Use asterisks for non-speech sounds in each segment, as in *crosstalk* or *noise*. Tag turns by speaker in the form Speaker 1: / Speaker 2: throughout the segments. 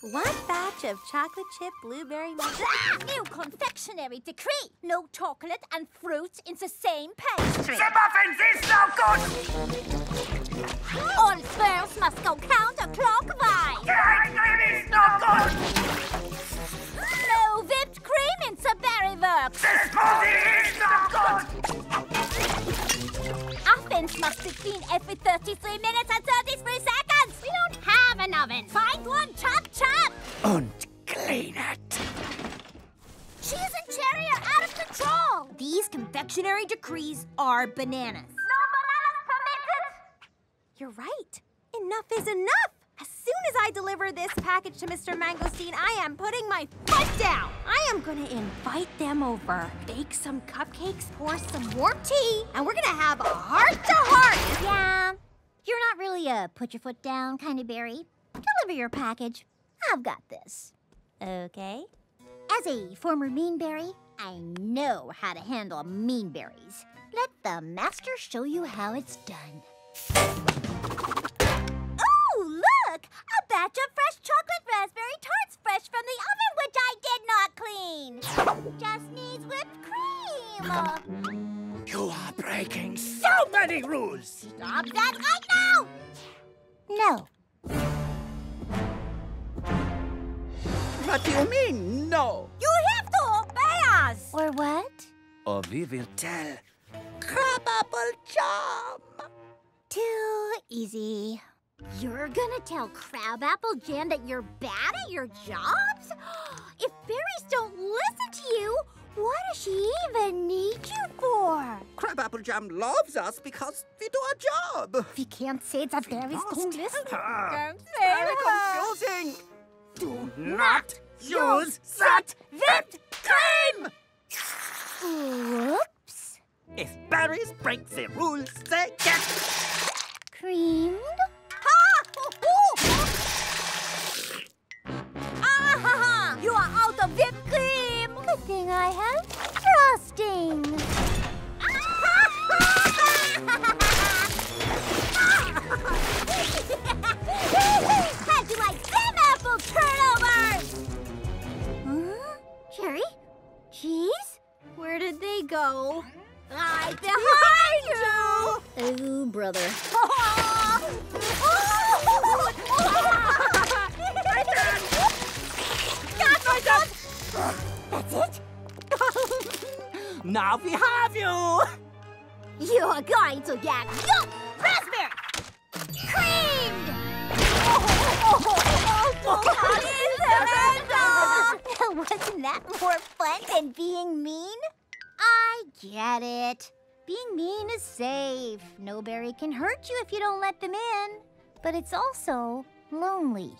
Speaker 1: One batch of chocolate chip blueberry muffins.
Speaker 2: Ah! New confectionery decree. No chocolate and fruits in the same pastry.
Speaker 3: The muffins is no good!
Speaker 2: All spurs must go counterclockwise.
Speaker 3: The ice cream is no good!
Speaker 2: No whipped cream in the berry works.
Speaker 3: The smoothie is no good!
Speaker 2: Ovens must be cleaned every 33 minutes and 33 seconds. We an oven. Find one, chop chop.
Speaker 3: Und clean it.
Speaker 2: Cheese and cherry are out of control.
Speaker 1: These confectionery decrees are bananas.
Speaker 2: No bananas permitted.
Speaker 1: You're right. Enough is enough. As soon as I deliver this package to Mr. Mangosteen, I am putting my foot down. I am gonna invite them over, bake some cupcakes, pour some warm tea, and we're gonna have a heart-to-heart.
Speaker 2: Yeah, you're not really a put your foot down kind of berry. Deliver your package. I've got this.
Speaker 1: Okay.
Speaker 2: As a former mean berry, I know how to handle mean berries. Let the master show you how it's done. Oh, look! A batch of fresh chocolate raspberry tarts fresh from the oven, which I did not clean. Just needs whipped cream. *laughs*
Speaker 3: You are breaking so many rules!
Speaker 2: Stop that right now! No.
Speaker 3: What do you mean, no?
Speaker 1: You have to obey us.
Speaker 2: Or what?
Speaker 3: Or we will tell Crabapple Jam!
Speaker 2: Too easy. You're gonna tell Crabapple Jam that you're bad at your jobs? *gasps* If berries don't listen to you, what does she even need you for?
Speaker 3: Crabapple Jam loves us because we do our job.
Speaker 2: We can't say that berries don't listen.
Speaker 3: Ah,
Speaker 1: Don't say
Speaker 3: Very
Speaker 1: that.
Speaker 3: confusing. Do not use that whipped cream!
Speaker 2: Whoops.
Speaker 3: If berries break the rules, they get
Speaker 2: Creamed?
Speaker 1: Ah, ha, ha. You are out of whipped cream.
Speaker 2: Good thing I have frosting. Cherry? Cheese?
Speaker 1: Where did they go?
Speaker 2: Right
Speaker 1: Behind you!
Speaker 2: Oh, brother. *laughs*
Speaker 1: Got myself!
Speaker 2: That's it?
Speaker 3: Now we have you!
Speaker 2: You're going to get your raspberry creamed! *laughs* *laughs* Wasn't that more fun than being mean? I get it. Being mean is safe. No berry can hurt you if you don't let them in. But it's also lonely.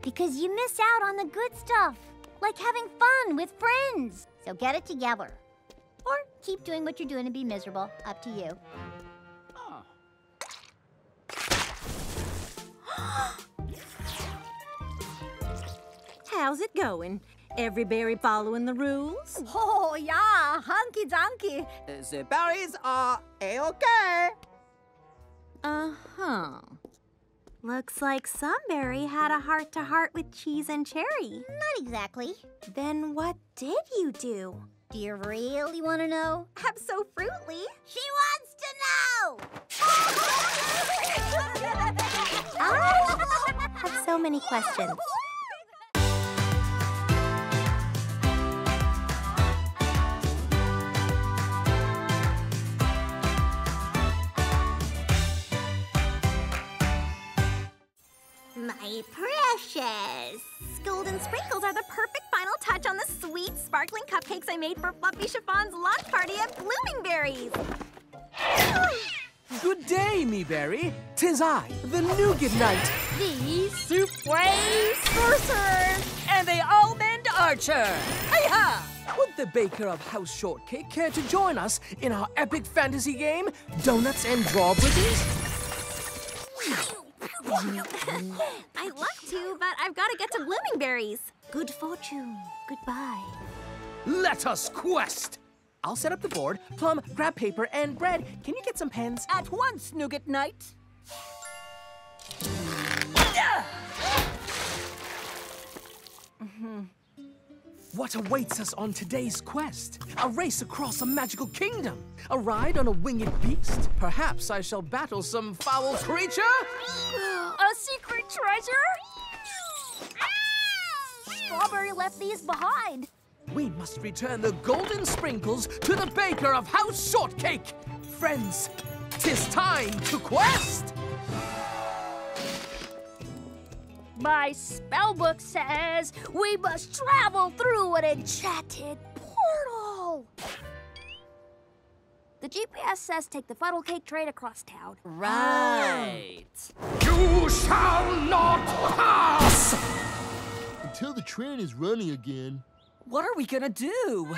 Speaker 2: Because you miss out on the good stuff, like having fun with friends. So get it together. Or keep doing what you're doing and be miserable. Up to you. Oh. *gasps*
Speaker 1: How's it going? Every berry following the rules?
Speaker 2: Oh, yeah, hunky donkey.
Speaker 3: The berries are a-okay.
Speaker 1: Uh-huh. Looks like some berry had a heart-to-heart with cheese and cherry.
Speaker 2: Not exactly.
Speaker 1: Then what did you do?
Speaker 2: Do you really want to know?
Speaker 1: Absolutely.
Speaker 2: She wants to know! *laughs*
Speaker 1: I have so many questions. Golden sprinkles are the perfect final touch on the sweet, sparkling cupcakes I made for Fluffy Chiffon's launch party at Blooming Berries. *gasps*
Speaker 4: Good day, me berry. Tis I, the Nougat Knight,
Speaker 2: The Supreme Sorcerer!
Speaker 4: and the Almond Archer. Hey-ha! Would the baker of House Shortcake care to join us in our epic fantasy game, Donuts and Drawbridges? *laughs*
Speaker 1: I'd love to, but I've got to get to Blooming Berries. Good fortune. Goodbye.
Speaker 4: Let us quest! I'll set up the board. Plum, grab paper and bread. Can you get some pens?
Speaker 5: At once, Nougat Knight. Mm-hmm.
Speaker 4: What awaits us on today's quest? A race across a magical kingdom? A ride on a winged beast? Perhaps I shall battle some foul creature? *gasps*
Speaker 6: A secret treasure? Ah! Strawberry left these behind.
Speaker 4: We must return the golden sprinkles to the baker of House Shortcake! Friends, tis time to quest!
Speaker 6: My spellbook says we must travel through an enchanted portal. The GPS says take the funnel cake train across town.
Speaker 5: Right.
Speaker 3: You shall not pass!
Speaker 7: Until the train is running again.
Speaker 5: What are we gonna do?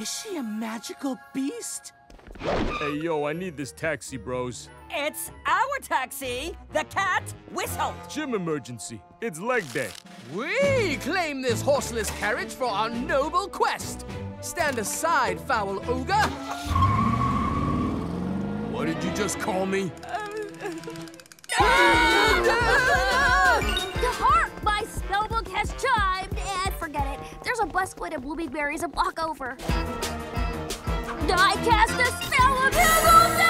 Speaker 4: Is she a magical beast?
Speaker 8: Hey, yo, I need this taxi, bros.
Speaker 5: It's our taxi, the Cat Whistle.
Speaker 8: Gym emergency. It's leg day.
Speaker 4: We claim this horseless carriage for our noble quest. Stand aside, foul ogre.
Speaker 8: What did you just call me?
Speaker 6: Hark! My spellbook has chimed. Eh, forget it. There's a busquid and blooming berries a block over. I cast a spell of invisibility!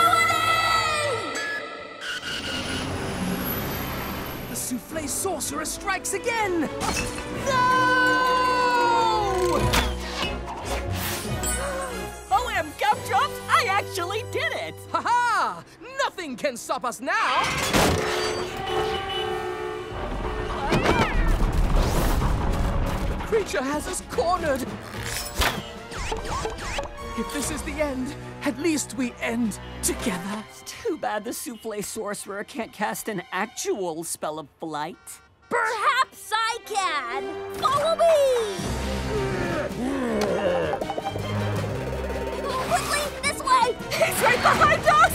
Speaker 4: The souffle sorcerer strikes again. No!
Speaker 5: Oh, OM Gumdrops, I actually did it!
Speaker 4: Ha ha! Nothing can stop us now. The creature has us cornered. If this is the end, at least we end together.
Speaker 5: It's Too bad the Souffle Sorcerer can't cast an actual spell of flight.
Speaker 6: Perhaps I can! Follow me! *laughs* Quickly, this way!
Speaker 5: He's right behind us!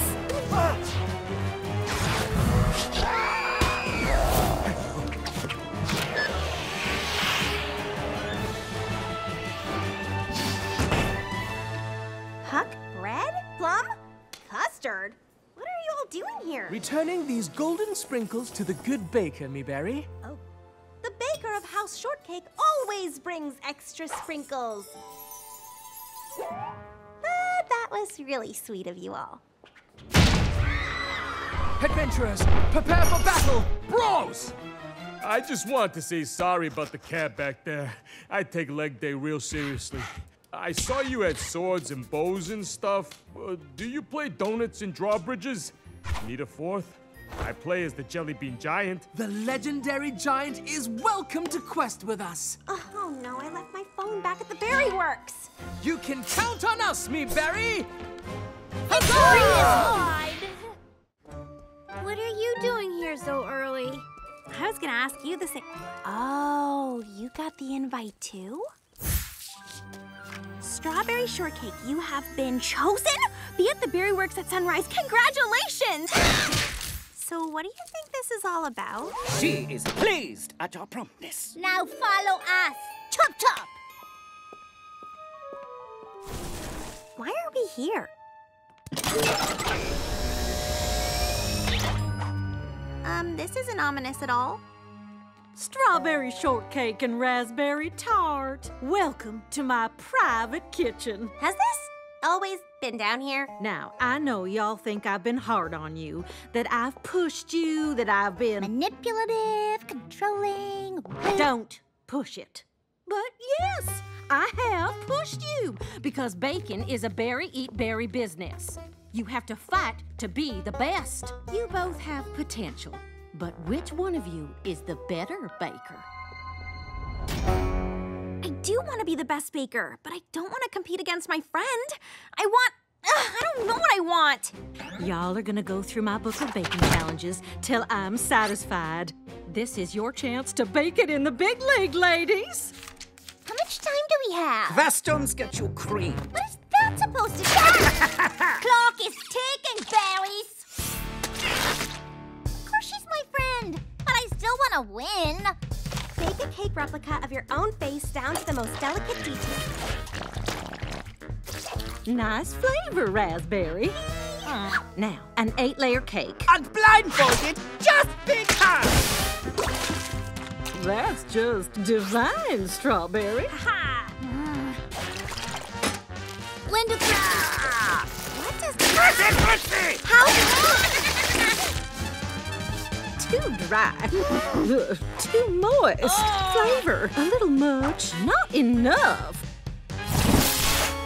Speaker 1: Custard. What are you all doing here?
Speaker 4: Returning these golden sprinkles to the good baker, me berry.
Speaker 1: oh, the baker of House Shortcake always brings extra sprinkles. But that was really sweet of you all.
Speaker 4: Adventurers, prepare for battle!
Speaker 8: Bros! I just want to say sorry about the cat back there. I take leg day real seriously. I saw you had swords and bows and stuff. Uh, do you play donuts and drawbridges? Need a fourth? I play as the Jelly Bean Giant.
Speaker 4: The legendary giant is welcome to quest with us.
Speaker 1: Oh no, I left my phone back at the Berry Works.
Speaker 4: You can count on us, me berry!
Speaker 1: What are you doing here so early? I was gonna ask you the same. Oh, you got the invite too? Strawberry Shortcake, you have been chosen? Be at the Berry Works at sunrise. Congratulations! *gasps* so, what do you think this is all about?
Speaker 3: She is pleased at your promptness.
Speaker 6: Now follow us. Chop chop!
Speaker 1: Why are we here? Um, this isn't ominous at all.
Speaker 9: Strawberry shortcake and raspberry tart. Welcome to my private kitchen.
Speaker 1: Has this always been down here?
Speaker 9: Now, I know y'all think I've been hard on you, that I've pushed you, that I've been.
Speaker 6: Manipulative, controlling.
Speaker 9: Don't push it. But yes, I have pushed you because bacon is a berry eat berry business. You have to fight to be the best. You both have potential, but which one of you is the better baker?
Speaker 1: I do want to be the best baker, but I don't want to compete against my friend. I want. Ugh, I don't know what I want.
Speaker 9: Y'all are gonna go through my book of baking challenges till I'm satisfied. This is your chance to bake it in the big league, ladies.
Speaker 6: How much time do we have?
Speaker 3: Questions get you cream.
Speaker 6: What is that supposed to do? *laughs* Clock is ticking, berries. Of course she's my friend, but I still want to win.
Speaker 1: Bake a cake replica of your own face down to the most delicate detail.
Speaker 9: Nice flavor, raspberry. Hmm. Now, an eight layer cake.
Speaker 3: And blindfolded just because.
Speaker 9: That's just divine, Strawberry.
Speaker 1: Ha! Hmm.
Speaker 10: Linda Craft! Ah!
Speaker 1: What does
Speaker 9: Too dry. Ugh, Too moist. Flavor. A little much. Not enough.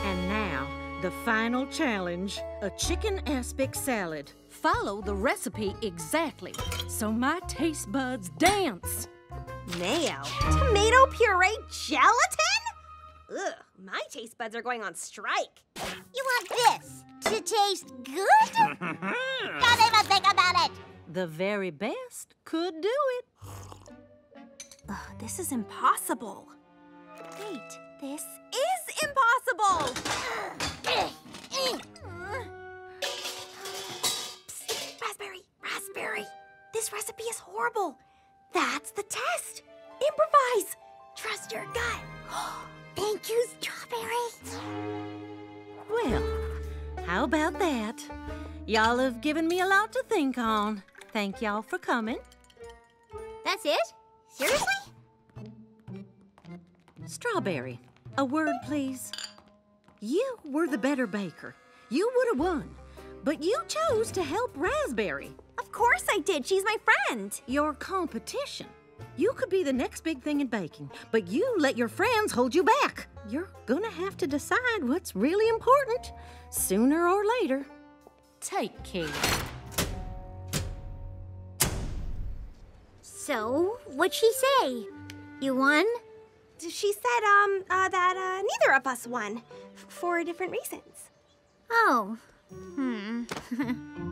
Speaker 9: And now, the final challenge a chicken aspic salad. Follow the recipe exactly so my taste buds dance.
Speaker 1: Mayo? Tomato puree gelatin? Ugh, my taste buds are going on strike.
Speaker 10: You want this to taste good? Don't even think about it.
Speaker 9: The very best could do it.
Speaker 1: Ugh, this is impossible. Wait, this is impossible! Psst, raspberry, raspberry. This recipe is horrible. That's the test. Improvise. Trust your gut. *gasps*
Speaker 10: Thank you, Strawberry.
Speaker 9: Well, how about that? Y'all have given me a lot to think on. Thank y'all for coming.
Speaker 10: That's it? Seriously?
Speaker 9: Strawberry, a word, please. You were the better baker. You would have won. But you chose to help Raspberry,
Speaker 1: Of course I did. She's my friend.
Speaker 9: your competition. You could be the next big thing in baking, but you let your friends hold you back. You're gonna have to decide what's really important sooner or later. Take care.
Speaker 10: So, what'd she say? You won?
Speaker 1: She said, um, uh, that uh, neither of us won f- for different reasons.
Speaker 10: Oh. Hmm. *laughs*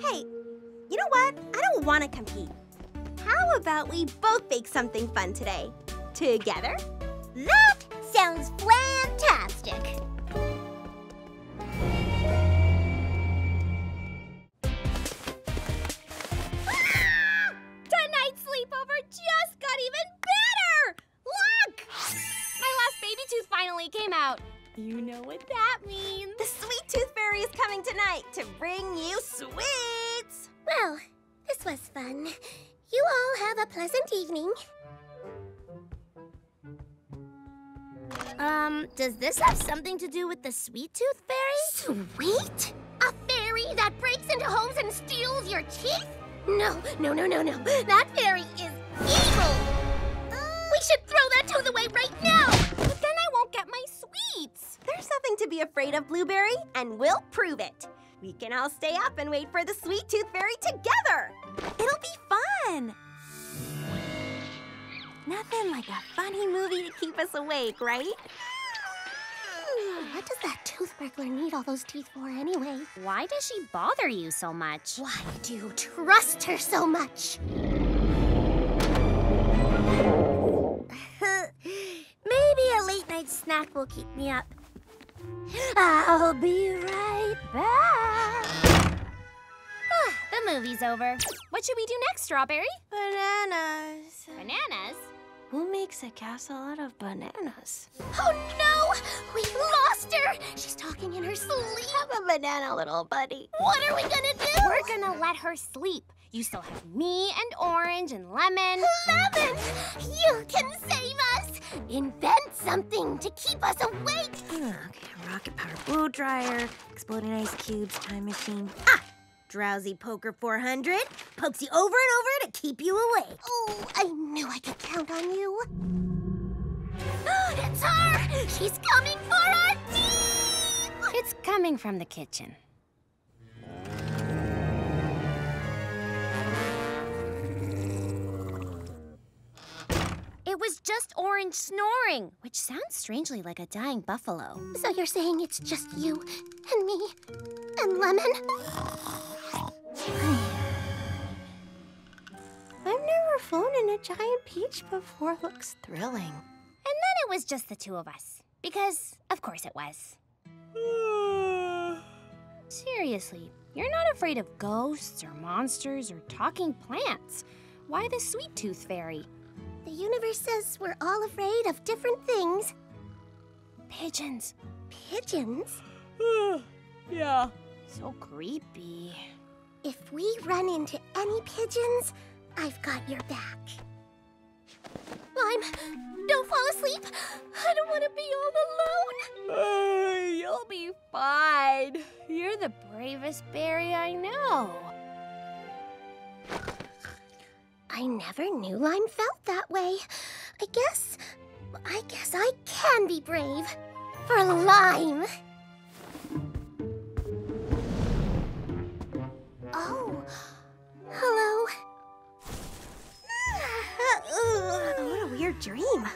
Speaker 1: Hey, you know what? I don't want to compete. How about we both bake something fun today? Together?
Speaker 10: That sounds fantastic.
Speaker 1: You know what that means. The sweet tooth fairy is coming tonight to bring you sweets.
Speaker 10: Well, this was fun. You all have a pleasant evening. Um, does this have something to do with the sweet tooth fairy? Sweet? A fairy that breaks into homes and steals your teeth? No, no, no, no, no. That fairy is evil. We should throw that tooth away right now.
Speaker 1: There's nothing to be afraid of, Blueberry, and we'll prove it. We can all stay up and wait for the sweet tooth fairy together. It'll be fun. Nothing like a funny movie to keep us awake, right? *sighs*
Speaker 10: What does that tooth burglar need all those teeth for anyway?
Speaker 11: Why does she bother you so much?
Speaker 10: Why do you trust her so much? *laughs* Maybe a late night snack will keep me up. I'll be right back.
Speaker 11: Ah, the movie's over. What should we do next, Strawberry?
Speaker 1: Bananas.
Speaker 11: Bananas?
Speaker 1: Who makes a castle out of bananas?
Speaker 10: Oh no! We lost her! She's talking in her sleep.
Speaker 1: Have a banana, little buddy.
Speaker 10: What are we gonna do?
Speaker 11: We're gonna let her sleep. You still have me and Orange and Lemon.
Speaker 10: Lemon! You can save us! Invent something to keep us awake!
Speaker 1: Okay, rocket power blow dryer, exploding ice cubes, time machine. Ah! Drowsy Poker 400 pokes you over and over to keep you awake.
Speaker 10: Oh, I knew I could count on you. *gasps* it's her! She's coming for our teeth!
Speaker 11: It's coming from the kitchen. It was just Orange snoring, which sounds strangely like a dying buffalo.
Speaker 10: So you're saying it's just you and me and Lemon? *sighs*
Speaker 1: I've never flown in a giant peach before. Looks thrilling.
Speaker 11: And then it was just the two of us. Because, of course, it was. *sighs* Seriously, you're not afraid of ghosts or monsters or talking plants. Why the sweet tooth fairy?
Speaker 10: The universe says we're all afraid of different things.
Speaker 11: Pigeons.
Speaker 10: Pigeons? *sighs*
Speaker 12: yeah.
Speaker 11: So creepy.
Speaker 10: If we run into any pigeons, I've got your back. Lime, don't fall asleep. I don't want to be all alone.
Speaker 11: You'll be fine. You're the bravest berry I know.
Speaker 10: I never knew Lime felt that way. I guess. I guess I can be brave. For Lime. Oh. Hello. *laughs*
Speaker 1: What a weird dream.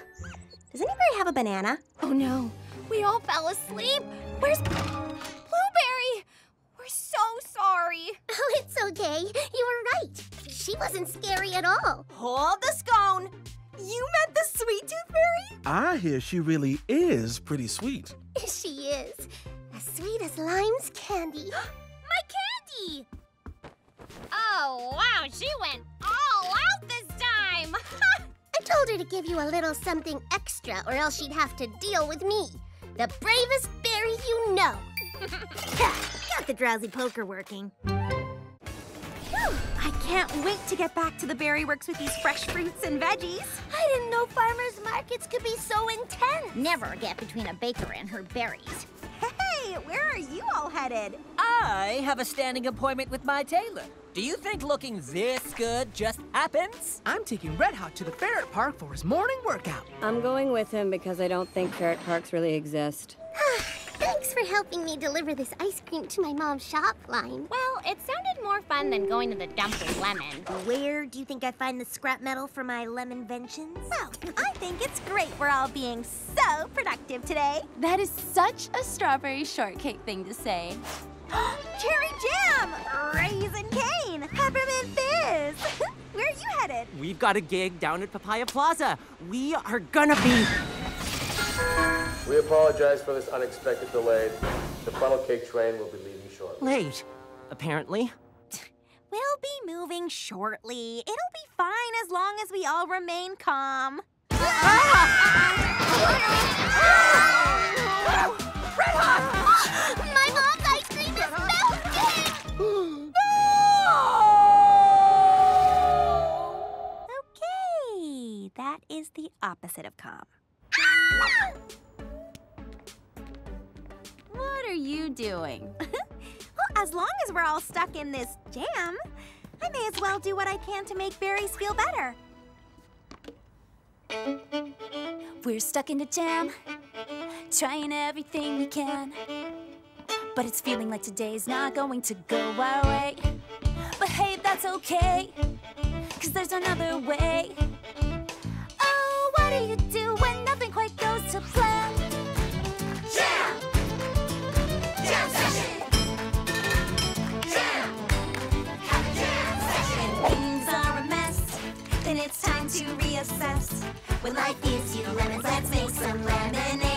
Speaker 1: Does anybody have a banana?
Speaker 11: Oh no, we all fell asleep. Where's Blueberry? We're so sorry. *laughs*
Speaker 10: Oh, it's okay. You. She wasn't scary at all.
Speaker 1: Hold the scone. You met the sweet tooth fairy?
Speaker 13: I hear she really is pretty sweet. *laughs*
Speaker 10: She is. As sweet as Lime's candy. *gasps* My candy!
Speaker 11: Oh wow, she went all out this time. *laughs*
Speaker 10: I told her to give you a little something extra, or else she'd have to deal with me. The bravest berry you know. *laughs*
Speaker 1: Got the drowsy poker working. Whew, I can't wait to get back to the Berry Works with these fresh fruits and veggies.
Speaker 10: I didn't know farmers markets could be so intense. Never get between a baker and her berries.
Speaker 1: Hey, where are you all headed?
Speaker 12: I have a standing appointment with my tailor. Do you think looking this good just happens?
Speaker 4: I'm taking Red Hot to the ferret park for his morning workout.
Speaker 14: I'm going with him because I don't think ferret parks really exist. *sighs* *sighs* *sighs*
Speaker 10: Thanks for helping me deliver this ice cream to my mom's shop, Lime.
Speaker 11: well, it sounded more fun than going to the dump with Lemon.
Speaker 1: Where do you think I find the scrap metal for my lemon inventions? Well, I think it's great we're all being so productive today.
Speaker 11: That is such a strawberry shortcake thing to say. *gasps*
Speaker 1: Cherry jam, raisin cane, peppermint fizz. *laughs* Where are you headed?
Speaker 12: We've got a gig down at Papaya Plaza. We are gonna be.
Speaker 15: We apologize for this unexpected delay. The funnel cake train will be leaving shortly.
Speaker 12: late, apparently.
Speaker 1: We'll be moving shortly. It'll be fine as long as we all remain calm. Red hot!
Speaker 10: My mom's ice cream is melting! *gasps*
Speaker 1: Okay, that is the opposite of calm.
Speaker 11: What are you doing? *laughs*
Speaker 1: Well, as long as we're all stuck in this jam, I may as well do what I can to make berries feel better.
Speaker 6: We're stuck in the jam, trying everything we can. But it's feeling like today's not going to go our way. But hey, that's okay, cause there's another way. Oh, what do you do when nothing quite goes plan? Jam! Jam session! Jam! Have a jam session! Things are a mess, then it's time to reassess. When life gives you lemons, let's make some lemonade.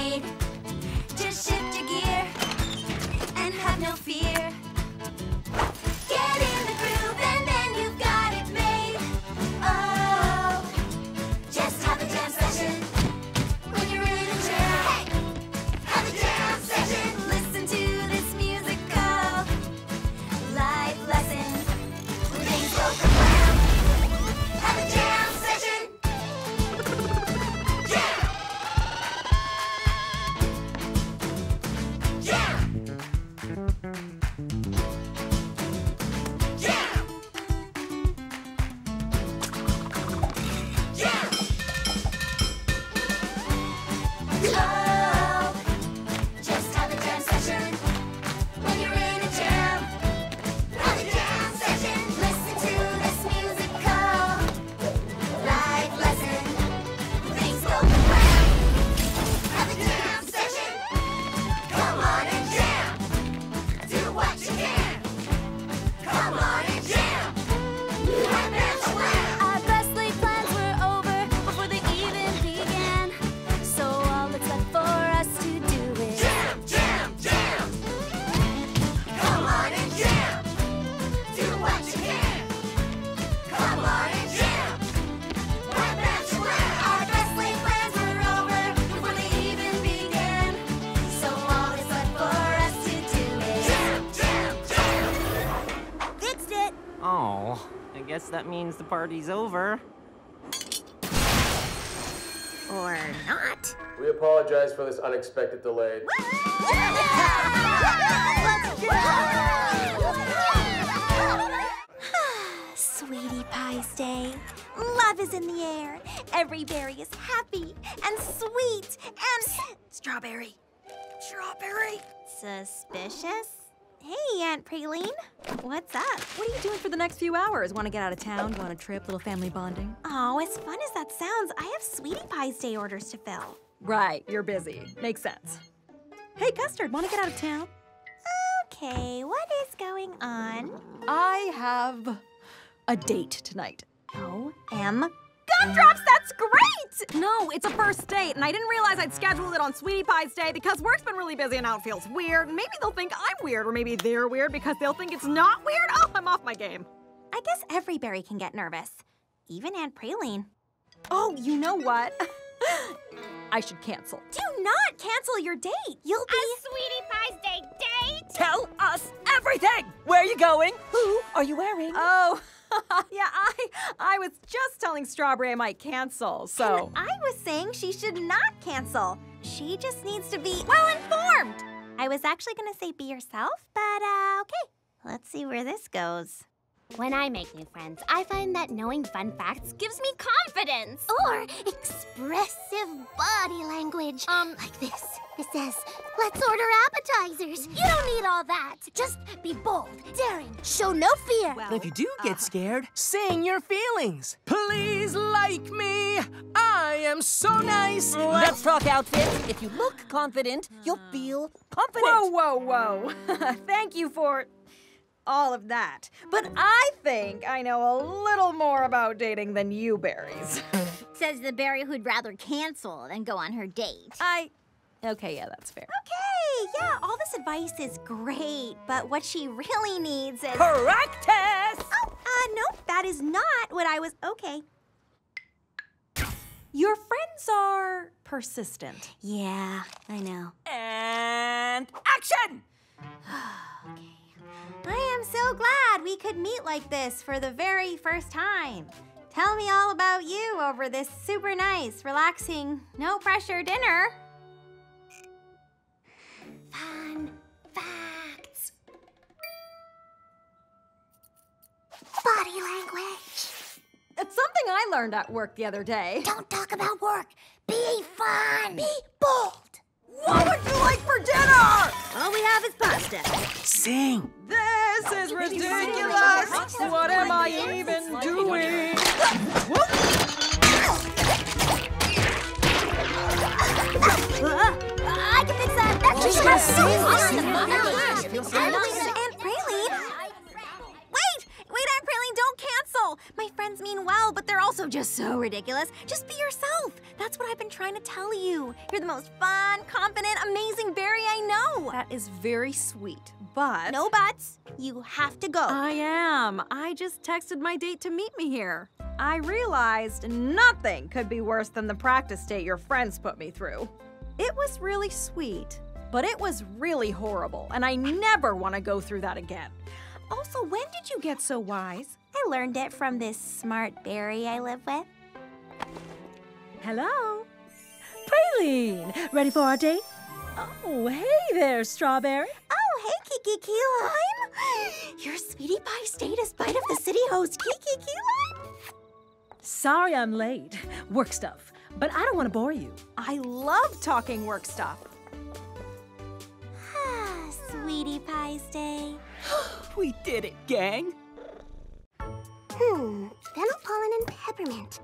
Speaker 12: Means the party's over.
Speaker 10: Or not.
Speaker 15: We apologize for this unexpected delay. *laughs* *sighs*
Speaker 1: Sweetie Pie's Day. Love is in the air. Every berry is happy and sweet and. Strawberry. Strawberry. Suspicious? Hey, Aunt Praline. What's up?
Speaker 16: What are you doing for the next few hours? Want to get out of town? Go on a trip? Little family bonding?
Speaker 1: Oh, as fun as that sounds, I have Sweetie Pie's Day orders to fill.
Speaker 16: Right, you're busy. Makes sense. Hey, Custard, want to get out of town?
Speaker 1: Okay, what is going on?
Speaker 16: I have a date tonight.
Speaker 1: O M Gumdrops, that's great!
Speaker 16: No, it's a first date, and I didn't realize I'd scheduled it on Sweetie Pie's Day because work's been really busy and now it feels weird. Maybe they'll think I'm weird, or maybe they're weird because they'll think it's not weird. Oh, I'm off my game.
Speaker 1: I guess every berry can get nervous. Even Aunt Praline.
Speaker 16: Oh, you know what? *laughs* I should cancel.
Speaker 1: Do not cancel your date. You'll be.
Speaker 10: A Sweetie Pie's Day date?
Speaker 12: Tell us everything! Where are you going? Who are you wearing?
Speaker 16: Oh, *laughs* yeah, I I was just telling Strawberry I might cancel, so.
Speaker 1: And I was saying she should not cancel. She just needs to be well informed. I was actually gonna say be yourself, but uh, okay. Let's see where this goes.
Speaker 11: When I make new friends, I find that knowing fun facts gives me confidence.
Speaker 10: Or expressive body language. Um, like this. It says, let's order appetizers. You don't need all that. Just be bold, daring, show no fear.
Speaker 17: But if you do get scared, sing your feelings. Please like me. I am so nice.
Speaker 12: Let's talk outfits. If you look confident, you'll feel confident.
Speaker 16: Whoa, whoa, whoa. *laughs* Thank you for all of that. But I think I know a little more about dating than you berries. *laughs*
Speaker 10: Says the berry who'd rather cancel than go on her date.
Speaker 16: I. Okay, yeah, that's fair.
Speaker 1: Okay, yeah, all this advice is great, but what she really needs is.
Speaker 12: Practice!
Speaker 1: Oh, uh, nope, that is not what I was. Okay.
Speaker 16: Your friends are persistent.
Speaker 10: Yeah, I know.
Speaker 12: And action! *sighs*
Speaker 1: I am so glad we could meet like this for the very first time. Tell me all about you over this super nice, relaxing, no pressure dinner.
Speaker 10: Fun facts. Body language.
Speaker 16: It's something I learned at work the other day.
Speaker 10: Don't talk about work. Be fun. Be bold.
Speaker 16: What would you like for dinner?
Speaker 10: All we have is pasta.
Speaker 17: Sing.
Speaker 16: This is ridiculous. What am I even doing? *laughs*
Speaker 10: Uh, I can fix that. That's just
Speaker 1: Yes,
Speaker 10: so
Speaker 1: cancel! My friends mean well, but they're also just so ridiculous. Just be yourself. That's what I've been trying to tell you. You're the most fun, confident, amazing berry I know.
Speaker 16: That is very sweet, but.
Speaker 1: No buts. You have to go.
Speaker 16: I am. I just texted my date to meet me here. I realized nothing could be worse than the practice date your friends put me through. It was really sweet, but it was really horrible, and I never want to go through that again. Also, when did you get so wise?
Speaker 1: I learned it from this smart berry I live with.
Speaker 18: Hello? Praline, ready for our date? Oh, hey there, Strawberry.
Speaker 1: Oh, hey, Kiki Key Lime. Your sweetie pie status bite of the city host, Kiki Key Lime.
Speaker 18: Sorry I'm late. Work stuff. But I don't want to bore you.
Speaker 16: I love talking work stuff.
Speaker 1: Ah, sweetie pie's day. *gasps*
Speaker 12: We did it, gang.
Speaker 10: Hmm, fennel pollen and peppermint.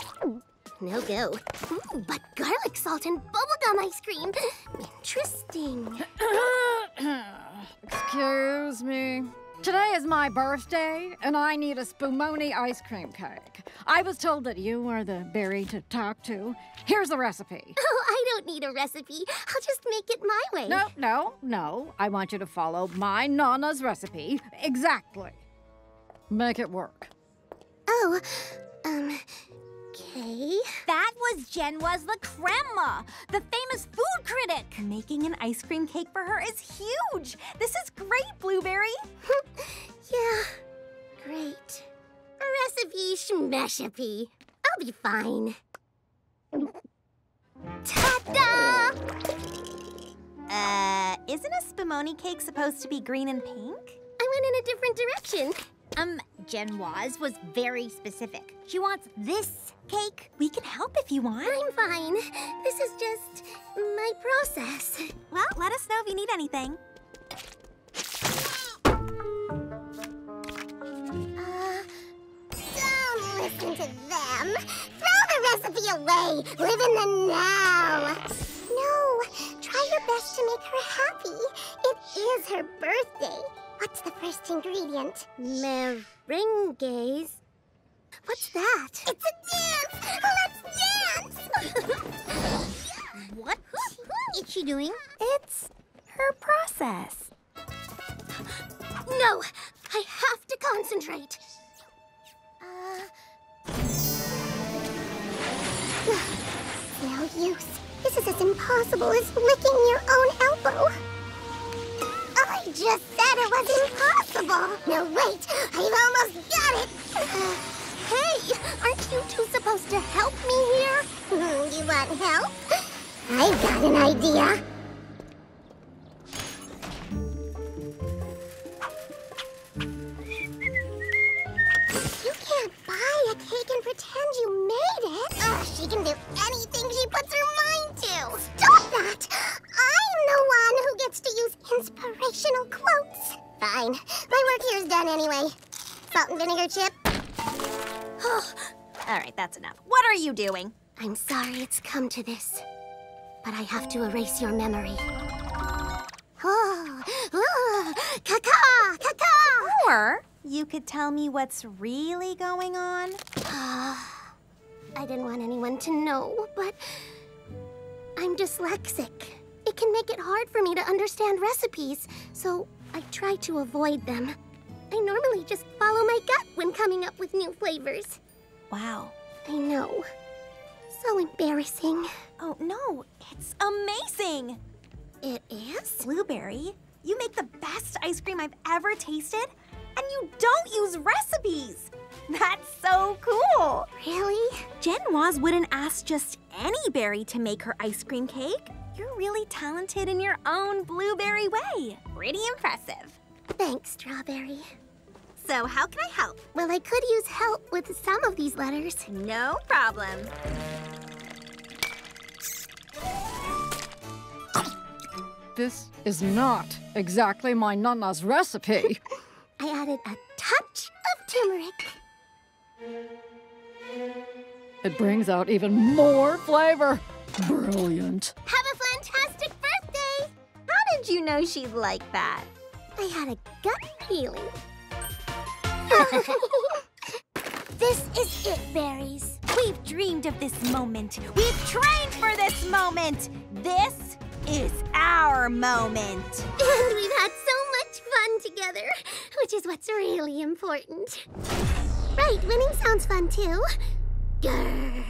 Speaker 10: No go. Ooh, but garlic salt and bubblegum ice cream. Interesting. *coughs*
Speaker 19: Excuse me. Today is my birthday, and I need a Spumoni ice cream cake. I was told that you were the berry to talk to. Here's the recipe. *laughs*
Speaker 10: Oh, I don't need a recipe. I'll just make it my way.
Speaker 19: No, no, no. I want you to follow my Nana's recipe exactly. Make it work.
Speaker 10: Oh, um, okay.
Speaker 1: That was Genoa's La Crema, the famous food critic. Making an ice cream cake for her is huge. This is great, Blueberry. *laughs*
Speaker 10: yeah, great. Recipe schmeshipy. I'll be fine. Ta-da!
Speaker 1: Uh, isn't a spumoni cake supposed to be green and pink?
Speaker 10: I went in a different direction. Um, Jen Waz was very specific. She wants this cake.
Speaker 1: We can help if you want.
Speaker 10: I'm fine. This is just my process.
Speaker 1: Well, let us know if you need anything.
Speaker 10: Uh, don't listen to them. Throw the recipe away. Live in the now. No, try your best to make her happy. It is her birthday. What's the first ingredient? Meringues. What's that? It's a dance! Let's dance! what is she doing?
Speaker 1: It's her process.
Speaker 10: No! I have to concentrate. Uh... *sighs* No use. This is as impossible as licking your own elbow. I just said it was impossible. No, wait. I've almost got it. *sighs* hey, aren't you two supposed to help me here? *laughs* You want help? I've got an idea. Cake and pretend you made it. Ugh, she can do anything she puts her mind to. Stop that! I'm the one who gets to use inspirational quotes. Fine. My work here's done anyway. Salt and vinegar chip.
Speaker 1: Oh, All right, that's enough. What are you doing?
Speaker 10: I'm sorry it's come to this, but I have to erase your memory. Oh, oh, caca, caca.
Speaker 1: Or you could tell me what's really going on. *sighs*
Speaker 10: I didn't want anyone to know, but I'm dyslexic. It can make it hard for me to understand recipes, so I try to avoid them. I normally just follow my gut when coming up with new flavors.
Speaker 1: Wow.
Speaker 10: I know. So embarrassing.
Speaker 1: Oh, no. It's amazing.
Speaker 10: It is?
Speaker 1: Blueberry, you make the best ice cream I've ever tasted, and you don't use recipes. That's so cool.
Speaker 10: Really?
Speaker 1: Jen Waz wouldn't ask just any berry to make her ice cream cake. You're really talented in your own blueberry way. Pretty impressive.
Speaker 10: Thanks, Strawberry.
Speaker 1: So, how can I help?
Speaker 10: Well, I could use help with some of these letters.
Speaker 1: No problem.
Speaker 19: This is not exactly my Nana's recipe. *laughs*
Speaker 10: I added a touch of turmeric.
Speaker 19: It brings out even more flavor. Brilliant.
Speaker 10: Have a fantastic birthday!
Speaker 1: How did you know she'd like that?
Speaker 10: I had a gut feeling. *laughs* this is it, berries.
Speaker 1: We've dreamed of this moment. We've trained for this moment. This is our moment.
Speaker 10: And *laughs* we've had so much fun together, which is what's really important. Right, winning sounds fun too. Grr.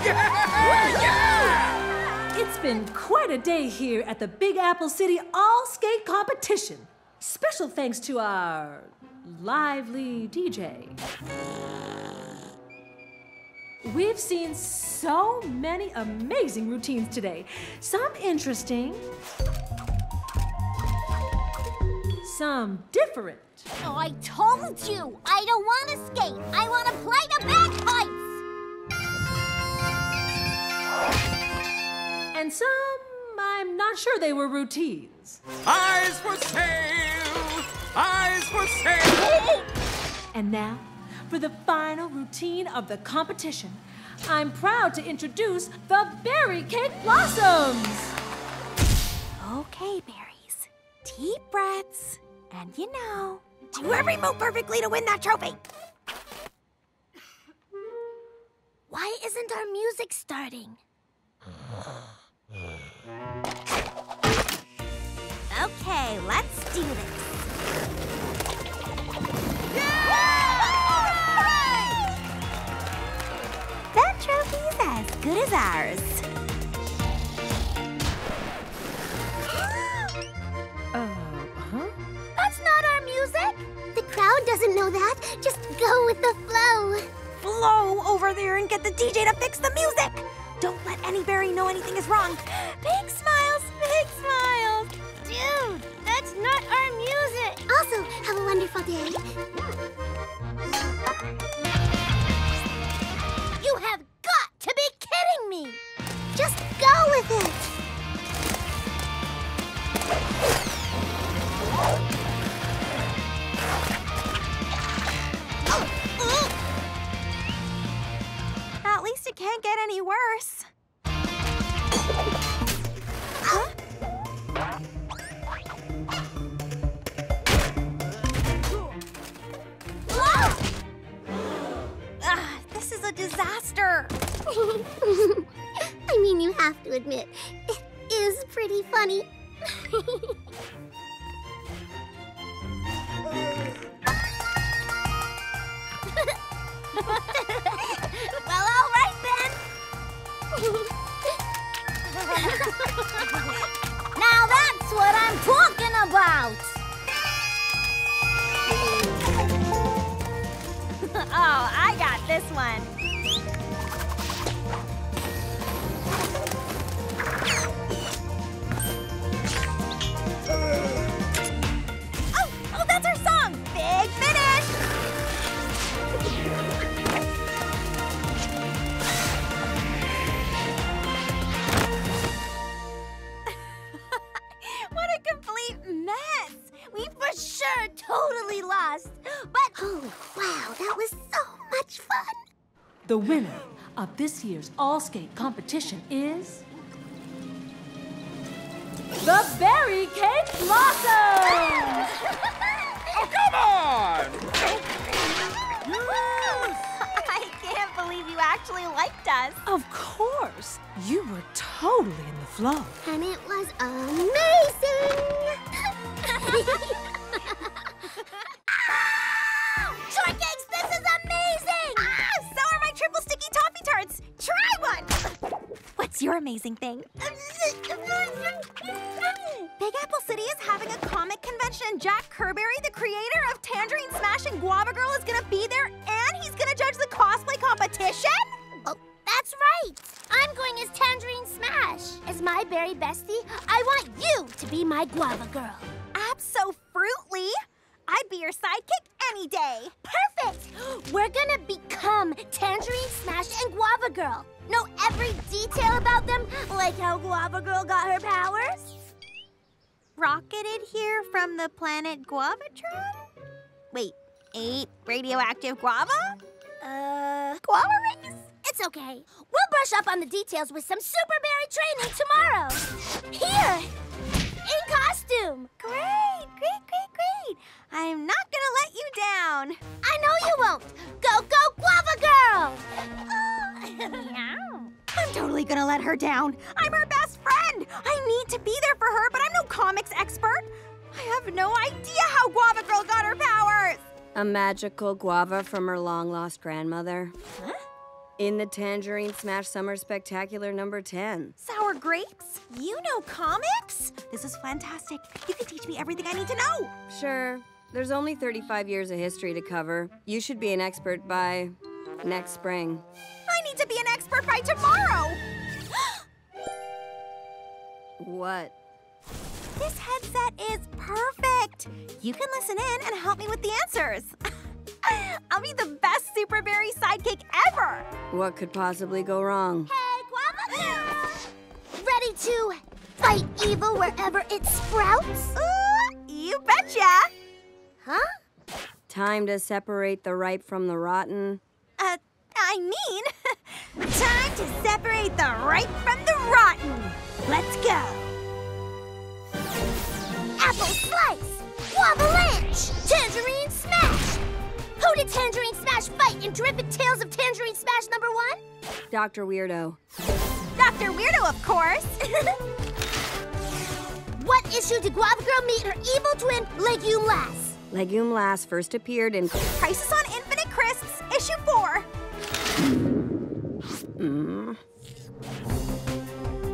Speaker 10: *laughs*
Speaker 18: It's been quite a day here at the Big Apple City All Skate Competition. Special thanks to our lively DJ. We've seen so many amazing routines today. Some interesting, some different.
Speaker 10: Oh, I told you! I don't want to skate! I want to play the bagpipes!
Speaker 18: And some, I'm not sure they were routines.
Speaker 20: Eyes for sale! Eyes for sale! *laughs*
Speaker 18: And now, for the final routine of the competition, I'm proud to introduce the Berry Cake Blossoms!
Speaker 1: Okay, berries. Deep breaths. And you know, do every move perfectly to win that trophy.
Speaker 10: Why isn't our music starting?
Speaker 1: Okay, let's do this. That trophy's as good as ours. *gasps*
Speaker 18: Uh-huh.
Speaker 10: That's not our music! The crowd doesn't know that. Just go with the flow.
Speaker 1: Flo over there and get the DJ to fix the music. Don't let any berry know anything is wrong. Big smiles, big smiles.
Speaker 21: Dude, that's not our music.
Speaker 10: Also, have a wonderful day.
Speaker 21: You have got to be kidding me!
Speaker 10: Just go with it.
Speaker 1: At least it can't get any worse. Ah, disaster. *laughs*
Speaker 10: I mean, you have to admit, it is pretty funny. *laughs*
Speaker 21: well, all right then. *laughs* now that's what I'm talking about.
Speaker 1: oh, I got this one.
Speaker 9: Winner of this year's All Skate competition is. The Berry Cake Blossom! *laughs*
Speaker 22: Oh, come on! *laughs*
Speaker 1: I can't believe you actually liked us.
Speaker 9: Of course! You were totally in the flow.
Speaker 10: And it was amazing. *laughs*
Speaker 1: What's your amazing thing? Big Apple City is having a comic convention, and Jack Kerberry, the creator of Tangerine Smash and Guava Girl, is gonna be there, and he's gonna judge the cosplay competition.
Speaker 21: Oh, that's right. I'm going as Tangerine Smash. As my berry bestie, I want you to be my guava girl.
Speaker 1: Abso-fruitly. I'd be your sidekick any day.
Speaker 21: Perfect! *gasps* We're gonna become Tangerine Smash and Guava Girl. Know every detail about them, like how Guava Girl got her powers?
Speaker 1: Rocketed here from the planet Guavatron? Wait, eight radioactive guava?
Speaker 21: Uh,
Speaker 1: Guava rings?
Speaker 21: it's okay. We'll brush up on the details with some superberry training tomorrow. Here, in costume.
Speaker 1: Great, great, great, great. I'm not gonna let you down.
Speaker 21: I know you won't. Go, go, Guava Girl!
Speaker 1: I'm totally gonna let her down. I'm her best friend. I need to be there for her, but I'm no comics expert. I have no idea how Guava Girl got her powers.
Speaker 14: A magical guava from her long lost grandmother.
Speaker 1: Huh?
Speaker 14: In the Tangerine Smash Summer Spectacular number 10.
Speaker 1: Sour grapes? You know comics? This is fantastic. You can teach me everything I need to know.
Speaker 14: Sure, there's only 35 years of history to cover. You should be an expert by next spring.
Speaker 1: I need to be an expert by tomorrow.
Speaker 14: What?
Speaker 1: This headset is perfect. You can listen in and help me with the answers. *laughs* I'll be the best Super Superberry sidekick ever.
Speaker 14: What could possibly go wrong?
Speaker 21: Hey, Guava Ready to fight evil wherever it sprouts?
Speaker 1: Uh, you betcha.
Speaker 21: Huh?
Speaker 14: Time to separate the ripe from the rotten.
Speaker 1: Uh, I mean, *laughs* time to separate the ripe from the rotten. Let's go.
Speaker 21: Apple Slice! Wabalanche! Tangerine Smash! Who did Tangerine Smash fight in Terrific Tales of Tangerine Smash number one?
Speaker 14: Dr. Weirdo.
Speaker 1: Dr. Weirdo, of course. *laughs*
Speaker 21: What issue did Guava Girl meet her evil twin, Legume Lass?
Speaker 14: Legume Lass first appeared in.
Speaker 1: Crisis on Infinite Crisps, issue four.
Speaker 14: Mm.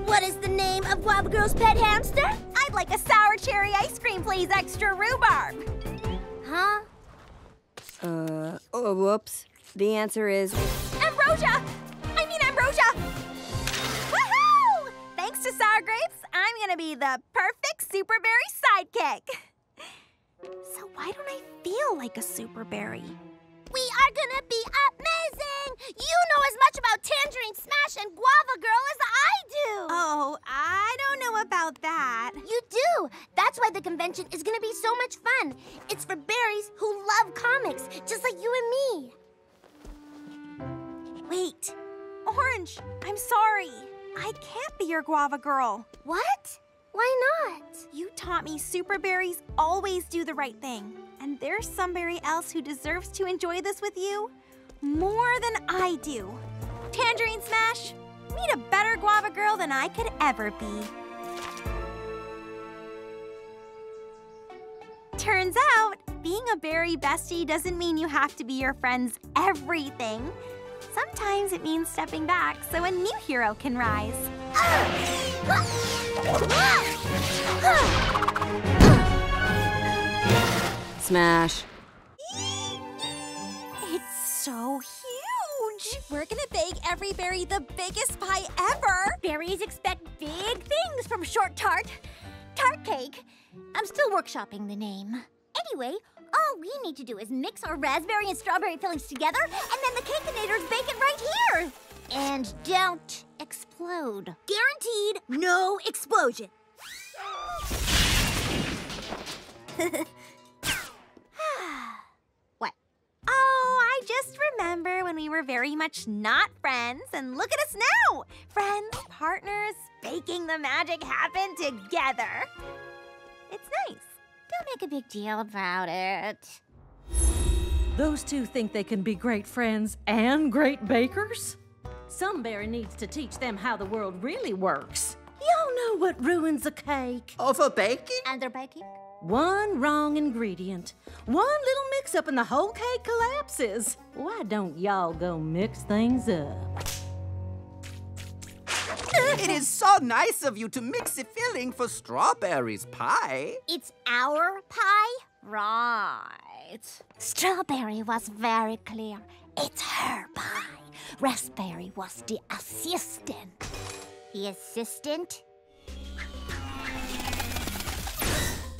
Speaker 21: What is the name of Guava Girl's pet hamster?
Speaker 1: I'd like a sour cherry ice cream, please, extra rhubarb.
Speaker 21: Huh?
Speaker 14: Uh, oh, whoops. The answer is
Speaker 1: Ambrosia! I mean Ambrosia! Woohoo! Thanks to Sour Grapes, I'm gonna be the perfect Superberry sidekick. So why don't I feel like a super berry?
Speaker 2: We are gonna be amazing! You know as much about Tangerine Smash and Guava Girl as I do!
Speaker 1: Oh, I don't know about that.
Speaker 2: You do! That's why the convention is gonna be so much fun. It's for berries who love comics, just like you and me.
Speaker 1: Wait, Orange, I'm sorry. I can't be your guava girl.
Speaker 2: What? Why not?
Speaker 1: You taught me superberries always do the right thing. And there's somebody else who deserves to enjoy this with you more than I do. Tangerine Smash, meet a better guava girl than I could ever be. Turns out, being a berry bestie doesn't mean you have to be your friend's everything. Sometimes it means stepping back so a new hero can rise.
Speaker 14: Smash.
Speaker 1: It's so huge! We're gonna bake every berry the biggest pie ever!
Speaker 2: Berries expect big things from Short Tart. Tart cake. I'm still workshopping the name. Anyway, all we need to do is mix our raspberry and strawberry fillings together, and then the Cakenators bake it right here. And don't explode. Guaranteed no explosion. *laughs*
Speaker 1: what? Oh, I just remember when we were very much not friends, and look at us now! Friends, partners, making the magic happen together. It's nice.
Speaker 2: Don't make a big deal about it.
Speaker 9: Those two think they can be great friends and great bakers? Some berry needs to teach them how the world really works. Y'all know what ruins a cake.
Speaker 3: Over baking?
Speaker 2: And they're baking?
Speaker 9: One wrong ingredient. One little mix up and the whole cake collapses. Why don't y'all go mix things up? *laughs*
Speaker 3: it is so nice of you to mix the filling for strawberries pie.
Speaker 2: It's our pie? Right. Strawberry was very clear. It's her pie. Raspberry was the assistant. The assistant?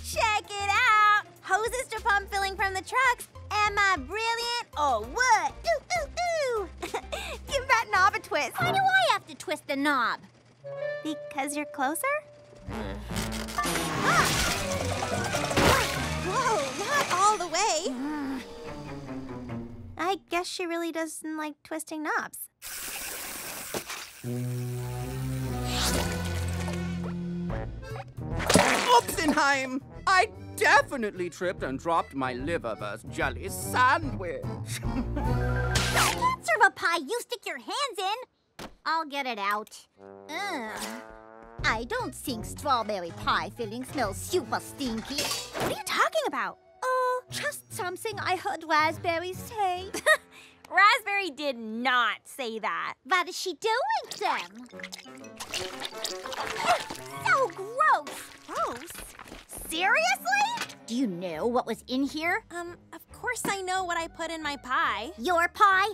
Speaker 1: Check it out! Hoses to pump filling from the trucks. Am I brilliant or what? Ooh, ooh, ooh! *laughs* Give that knob a twist.
Speaker 2: Why do I have to twist the knob?
Speaker 1: Because you're closer? Ah! *sighs* Whoa, not all the way. *sighs* I guess she really doesn't like twisting knobs.
Speaker 3: Oppenheim! I definitely tripped and dropped my liververse jelly sandwich.
Speaker 2: You can't serve a pie you stick your hands in. I'll get it out. Ugh. I don't think strawberry pie filling smells super stinky.
Speaker 1: What are you talking about?
Speaker 2: Oh, just something I heard raspberry say. *laughs*
Speaker 1: Raspberry did not say that.
Speaker 2: What is she doing then? so gross.
Speaker 1: Gross? Seriously?
Speaker 2: Do you know what was in here?
Speaker 1: Um, of course I know what I put in my pie.
Speaker 2: Your pie?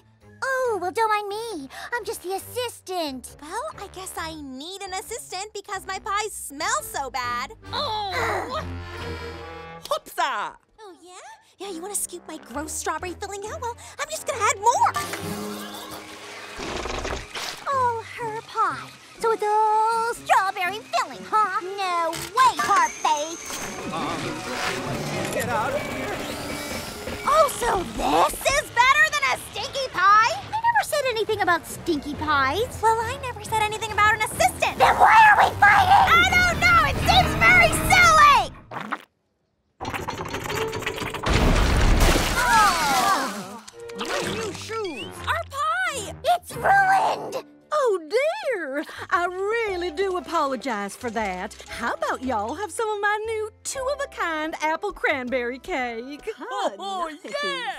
Speaker 2: Oh, well, don't mind me. I'm just the assistant.
Speaker 1: Well, I guess I need an assistant because my pies smell so bad.
Speaker 2: Oh! *gasps*
Speaker 3: Hoopsa!
Speaker 1: Oh, yeah? Yeah, you want to scoop my gross strawberry filling out? Well, I'm just gonna add more.
Speaker 2: Oh, her pie. So it's all strawberry filling, huh? No way, Harpy.
Speaker 3: Um, get out of here.
Speaker 2: Oh, so this is better than a stinky pie? I never said anything about stinky pies.
Speaker 1: Well, I never said anything about an assistant.
Speaker 2: Then why are we fighting?
Speaker 1: I don't know. It seems very silly.
Speaker 3: Oh! My new shoes!
Speaker 1: Our pie!
Speaker 2: It's ruined!
Speaker 9: Oh dear! I really do apologize for that. How about y'all have some of my new two of a kind apple cranberry cake?
Speaker 17: Oh, oh *laughs* yeah!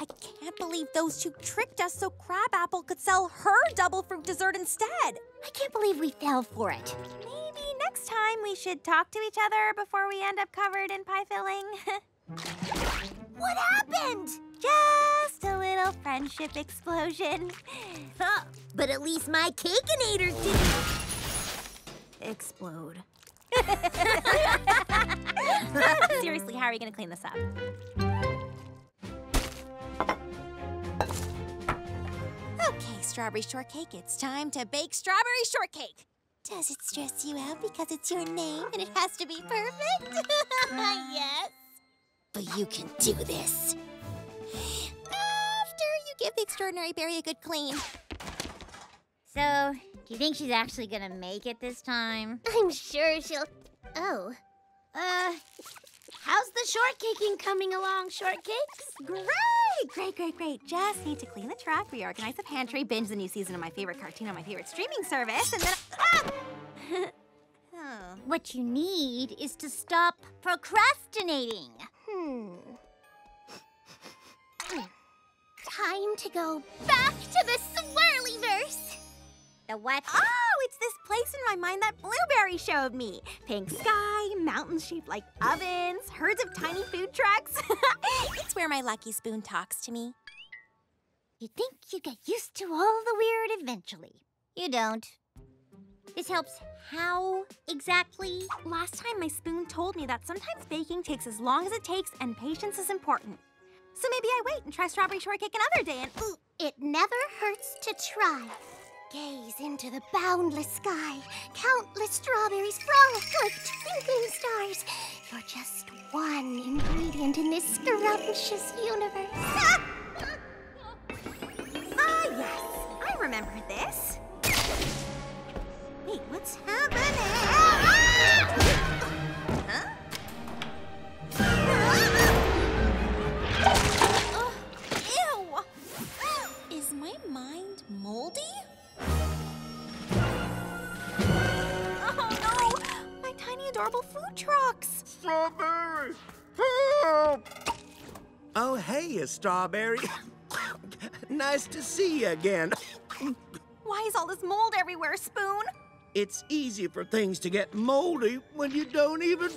Speaker 1: I can't believe those two tricked us so Crabapple could sell her double fruit dessert instead.
Speaker 2: I can't believe we fell for it.
Speaker 1: Maybe next time we should talk to each other before we end up covered in pie filling. *laughs*
Speaker 2: what happened?
Speaker 1: Just a little friendship.
Speaker 10: explosion. *laughs* but at least my Cakeinator didn't explode. *laughs*
Speaker 1: Seriously, how are you gonna clean this up? Okay, strawberry shortcake, it's time to bake strawberry shortcake. Does it stress you out because it's your name and it has to be perfect? *laughs* Mm. yes. But you can do this. After you give the extraordinary berry a good clean.
Speaker 10: So, do you think she's actually gonna make it this time? *laughs* I'm sure she'll. Oh. Uh, how's the shortcaking coming along, shortcakes?
Speaker 1: Great! Great, great, great. Just need to clean the truck, reorganize the pantry, binge the new season of my favorite cartoon on my favorite streaming service, and then. Ah! *laughs* oh.
Speaker 10: What you need is to stop procrastinating.
Speaker 1: Hmm.
Speaker 10: Time to go back to the Swirlyverse! The what?
Speaker 1: Oh, it's this place in my mind that Blueberry showed me. Pink sky, mountains shaped like ovens, herds of tiny food trucks. *laughs* it's where my lucky spoon talks to me.
Speaker 10: You think you get used to all the weird eventually. You don't. This helps how exactly?
Speaker 1: Last time my spoon told me that sometimes baking takes as long as it takes and patience is important. So maybe I wait and try strawberry shortcake another day and ooh,
Speaker 10: It never hurts to try. Gaze into the boundless sky. Countless strawberries frolic like twinkling stars. You're just one ingredient in this scrumptious universe. *laughs*
Speaker 1: Ah, yes. I remember this. Wait, what's happening? *laughs* Huh? Mind moldy? Oh no! My tiny adorable food trucks!
Speaker 20: Strawberry! Help! Oh, hey, you strawberry. nice to see you again.
Speaker 1: Why is all this mold everywhere, Spoon?
Speaker 20: It's easy for things to get moldy when you don't even.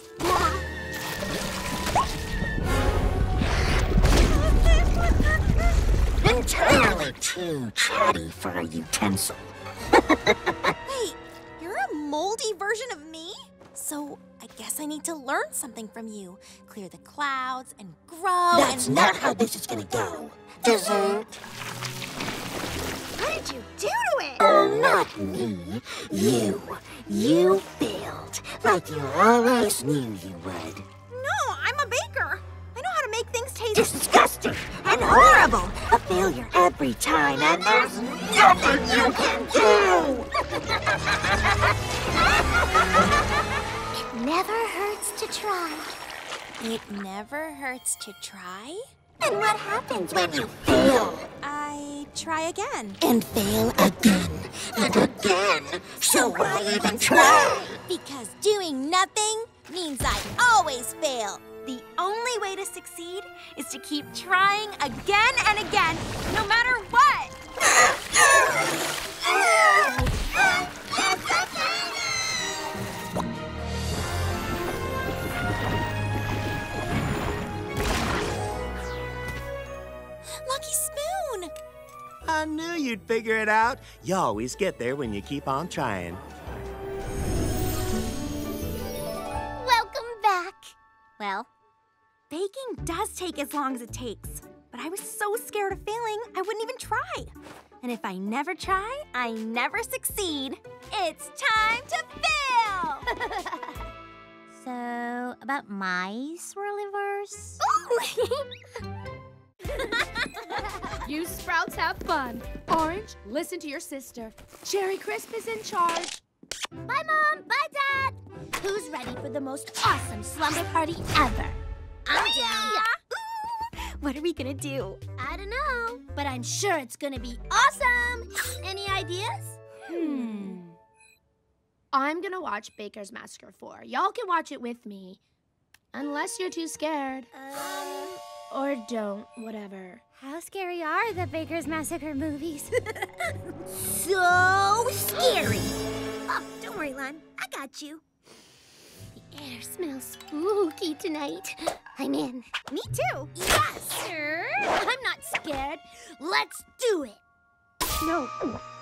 Speaker 23: Entirely too chatty for a utensil.
Speaker 1: Wait, you're a moldy version of me? So I guess I need to learn something from you. Clear the clouds and grow
Speaker 23: That's
Speaker 1: and...
Speaker 23: not how this is gonna go. Dessert?
Speaker 1: What did you do to it?
Speaker 23: Oh, not me. You. You failed. Like you always knew you would.
Speaker 1: To make things taste...
Speaker 23: Disgusting and horrible. A failure every time, and there's nothing you can do.
Speaker 10: It never hurts to try.
Speaker 1: It never hurts to try?
Speaker 23: And what happens when you fail?
Speaker 1: I try again.
Speaker 23: And fail again and again. So why even try?
Speaker 1: Because doing nothing means I always fail. The only way to succeed is to keep trying again and again, no matter what. Lucky Spoon!
Speaker 20: I knew you'd figure it out. You always get there when you keep on trying.
Speaker 10: Welcome back. Well,
Speaker 1: Baking does take as long as it takes, but I was so scared of failing, I wouldn't even try. And if I never try, I never succeed. It's time to fail! *laughs*
Speaker 10: so about my swirliverse? *laughs*
Speaker 24: You sprouts have fun. Orange, listen to your sister. Cherry Crisp is in charge.
Speaker 10: Bye, Mom. Bye, Dad. Who's ready for the most awesome slumber party ever? I'm down.
Speaker 1: What are we gonna do?
Speaker 10: I don't know, but I'm sure it's gonna be awesome. *gasps* Any ideas?
Speaker 24: Hmm. I'm gonna watch Baker's Massacre 4. Y'all can watch it with me. Unless you're too scared.
Speaker 10: Um,
Speaker 24: Or don't, whatever.
Speaker 10: How scary are the Baker's Massacre movies? *laughs* so scary.
Speaker 1: Oh, don't worry, Lon. I got you.
Speaker 10: Air smells spooky tonight. I'm in.
Speaker 1: Me too.
Speaker 10: Yes, sir. I'm not
Speaker 21: scared. Let's do it.
Speaker 25: No.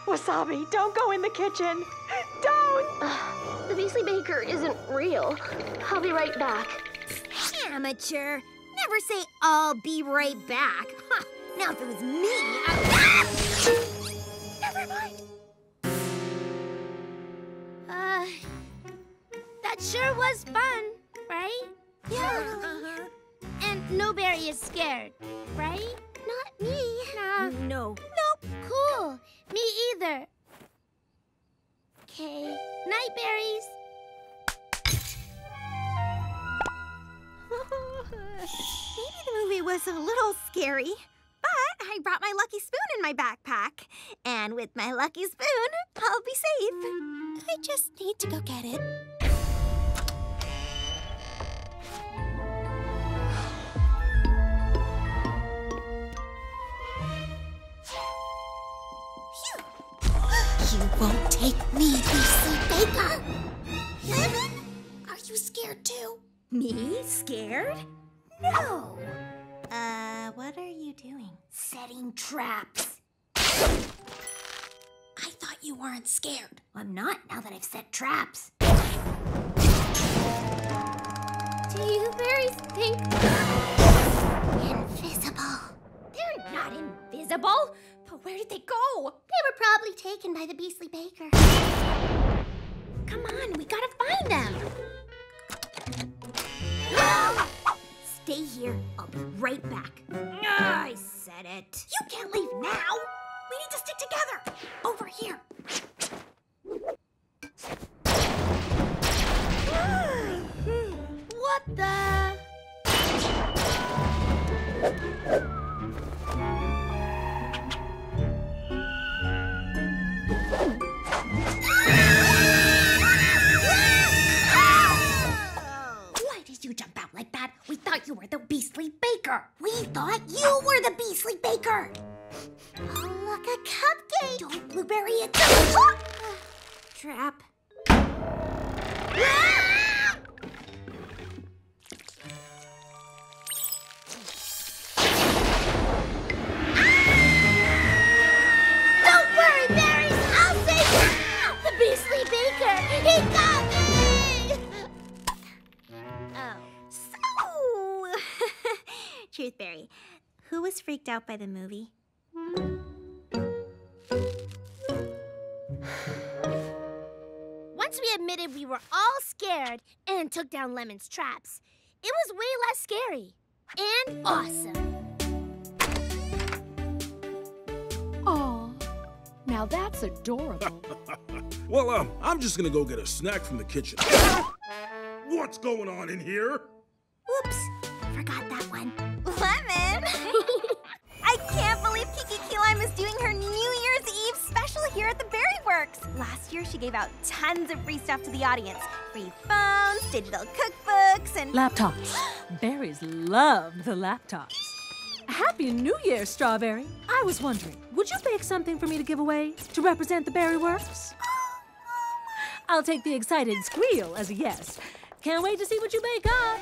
Speaker 25: Wasabi, don't go in the kitchen. Don't!
Speaker 6: The Beastly Baker isn't real. I'll be right back.
Speaker 10: Amateur. Never say, I'll be right back. Huh. Now, if it was me, I... Never mind.
Speaker 21: Uh, that sure was fun, right?
Speaker 10: Yeah. Uh-huh.
Speaker 21: And no berry is scared, right?
Speaker 10: Not me.
Speaker 21: Nah.
Speaker 10: No.
Speaker 21: Nope. Cool. Me either. Okay. Night berries. *laughs*
Speaker 1: Maybe the movie was a little scary, but I brought my lucky spoon in my backpack. And with my lucky spoon, I'll be safe. I just need to go get it.
Speaker 10: Won't take me, Beastly Baker. Lemon, are you scared too?
Speaker 1: Me? Scared? No. Uh, what are you doing?
Speaker 10: Setting traps. I thought you weren't scared. I'm not now that I've set traps.
Speaker 21: Do you berries think. They're not invisible? But where did they go?
Speaker 10: They were probably taken by the Beastly Baker.
Speaker 21: Come on, we gotta find them. *gasps*
Speaker 10: Stay here. I'll be right back. I said it. You can't leave now. We need to stick together. Over here. *sighs*
Speaker 21: What the?
Speaker 10: We thought you were the Beastly Baker. We thought you were the Beastly Baker. Oh, look, a cupcake. Don't blueberry it.
Speaker 1: Trap.
Speaker 21: Don't worry, berries. I'll save you. The Beastly Baker. He got me.
Speaker 1: Truthberry, who was freaked out by the movie?
Speaker 21: Once we admitted we were all scared and took down Lemon's traps, it was way less scary and awesome.
Speaker 26: Oh, now that's adorable. *laughs*
Speaker 13: Well, um, I'm just gonna go get a snack from the kitchen. What's going on in here?
Speaker 10: Oops.
Speaker 1: Here at the Berry Works. Last year, she gave out tons of free stuff to the audience free phones, digital cookbooks, and
Speaker 9: Laptops. *gasps* Berries love the laptops. Happy New Year, Strawberry. I was wondering, would you bake something for me to give away to represent the Berry Works? *gasps* I'll take the excited squeal as a yes. Can't wait to see what you bake up.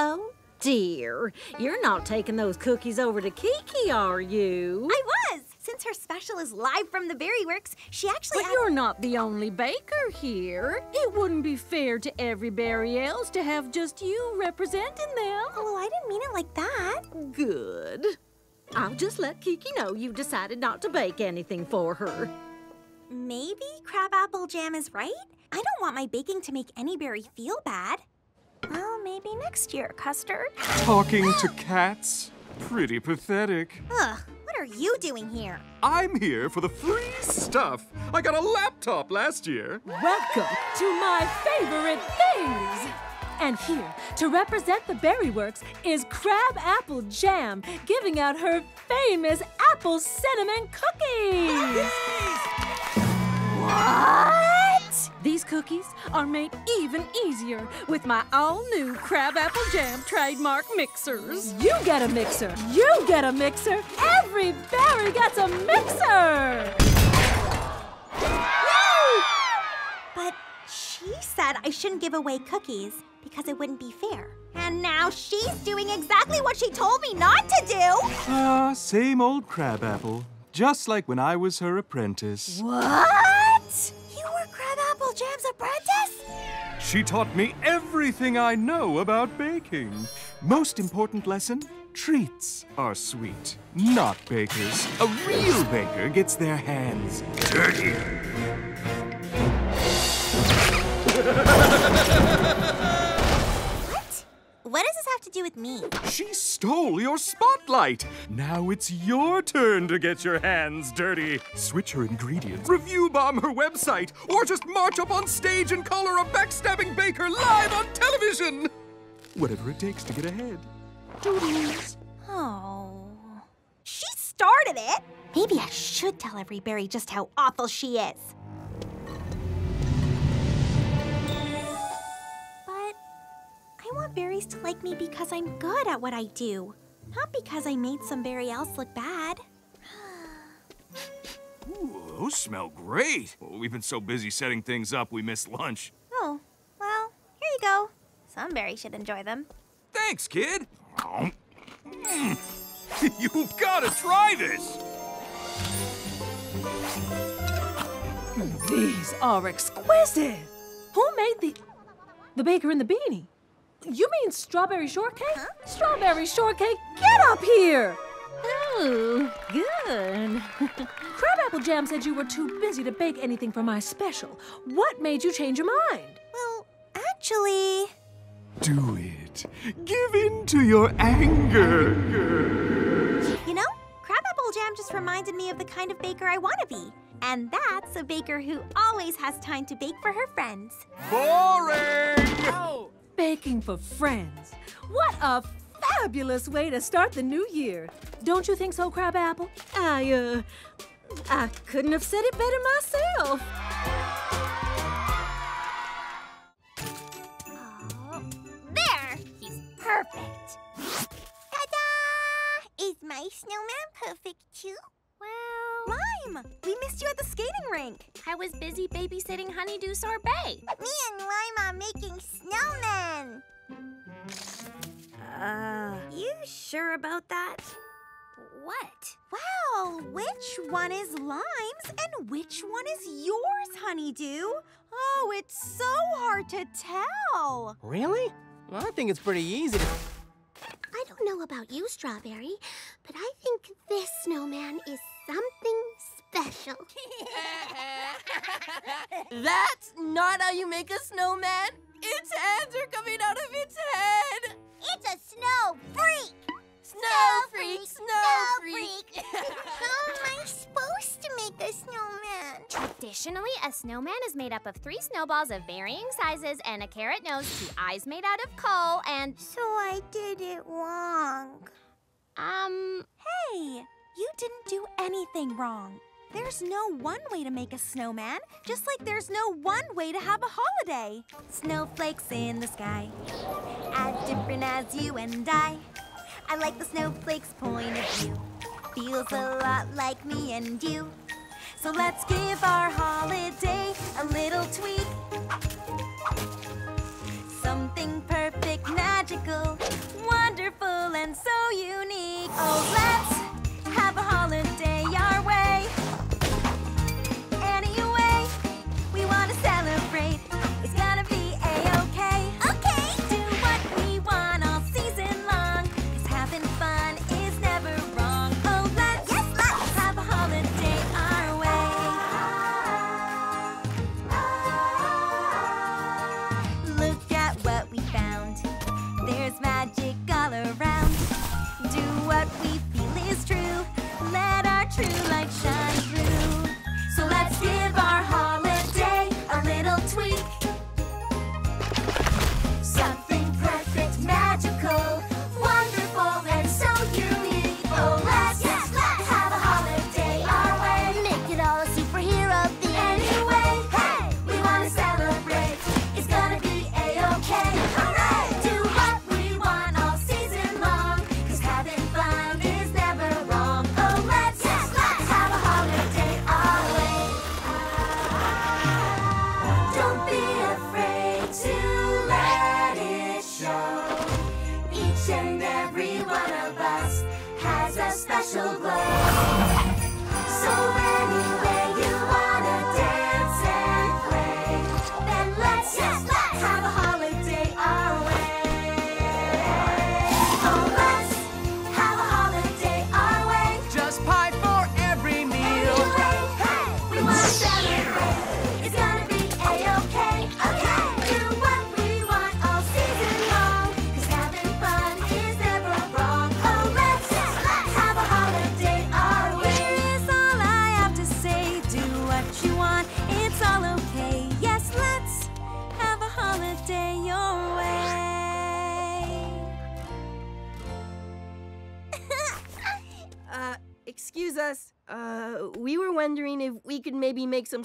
Speaker 27: Oh, dear. You're not taking those cookies over to Kiki, are you?
Speaker 1: I was! Since her special is live from the Berry Works, she actually.
Speaker 27: But you're not the only baker here. It wouldn't be fair to every berry else to have just you representing them.
Speaker 1: Oh, well, I didn't mean it like that.
Speaker 27: Good. I'll just let Kiki know you decided not to bake anything for her.
Speaker 1: Maybe crabapple jam is right? I don't want my baking to make any berry feel bad. Well, maybe next year, Custard.
Speaker 22: Talking to cats? Pretty pathetic.
Speaker 1: Ugh, what are you doing here?
Speaker 22: I'm here for the free stuff. I got a laptop last year.
Speaker 9: Welcome to my favorite things! And here, to represent the Berry Works, is Crabapple Jam, giving out her famous apple cinnamon cookies!
Speaker 1: What?
Speaker 9: These cookies are made even easier with my all-new Crabapple Jam trademark mixers. You get a mixer. You get a mixer. Every berry gets a mixer.
Speaker 1: But she said I shouldn't give away cookies because it wouldn't be fair. And now she's doing exactly what she told me not to do.
Speaker 22: Ah, same old crabapple. Just like when I was her apprentice.
Speaker 1: What? You were Crabapple Jam's apprentice?
Speaker 22: She taught me everything I know about baking. Most important lesson treats are sweet, not bakers. A real baker gets their hands dirty.
Speaker 1: What does this have to do with me?
Speaker 22: She stole your spotlight. Now it's your turn to get your hands dirty. Switch her ingredients, review bomb her website, or just march up on stage and call her a backstabbing baker live on television. Whatever it takes to get ahead. Toodles.
Speaker 1: Oh. She started it. Maybe I should tell every berry just how awful she is. Want berries to like me because I'm good at what I do, not because I made somebody else look bad. *gasps*
Speaker 22: Ooh, those smell great. Well, we've been so busy setting things up, we missed lunch.
Speaker 1: Oh, well, here you go. Some berries should enjoy them.
Speaker 22: Thanks, kid. Mm. *laughs* You've got to try this.
Speaker 18: These are exquisite. Who made the the baker in the beanie? You mean strawberry shortcake? Strawberry shortcake, get up here! Oh, good. *laughs* Crabapple Jam said you were too busy to bake anything for my special. What made you change your mind?
Speaker 1: Well, actually,
Speaker 22: Do it. Give in to your anger.
Speaker 1: you know, Crabapple Jam just reminded me of the kind of baker I want to be. And that's a baker who always has time to bake for her friends.
Speaker 22: Boring!
Speaker 18: Oh, Baking for friends. What a fabulous way to start the new year. Don't you think so, Crabapple? I, uh, I couldn't have said it better myself.
Speaker 10: There! He's perfect. Ta-da! Is my snowman perfect too?
Speaker 1: Well, Lime, we missed you at the skating rink.
Speaker 11: I was busy babysitting Honeydew Sorbet.
Speaker 10: Me and Lime are making snowmen.
Speaker 1: Uh, you sure about that?
Speaker 11: What?
Speaker 1: Well, which one is Lime's and which one is yours, Honeydew? Oh, it's so hard to tell.
Speaker 12: Really? Well, I think it's pretty easy to.
Speaker 24: I don't know about you, Strawberry, but I think this snowman is something special. *laughs*
Speaker 12: That's not how you make a snowman. Its hands are coming out of its head.
Speaker 10: It's a snow freak.
Speaker 12: Snow freak, snow freak. *laughs*
Speaker 10: How am I supposed to make a snowman?
Speaker 11: Traditionally, a snowman is made up of three snowballs of varying sizes and a carrot nose, two eyes made out of coal, and.
Speaker 10: So I did it wrong.
Speaker 11: Um.
Speaker 1: Hey, you didn't do anything wrong. There's no one way to make a snowman, just like there's no one way to have a holiday. Snowflakes in the sky, as different as you and I. I like the snowflakes' point of view. Feels a lot like me and you. So let's give our holiday a little tweak. Something perfect, magical, wonderful, and so unique. Oh, let's have a holiday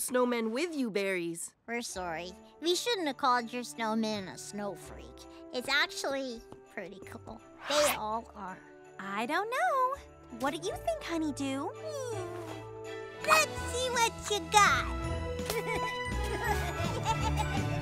Speaker 28: snowmen with you berries.
Speaker 2: We're sorry. We shouldn't have called your snowman a snow freak. It's actually pretty cool. They all are.
Speaker 1: I don't know. What do you think, Honeydew? Hmm.
Speaker 2: Let's see what you got. *laughs*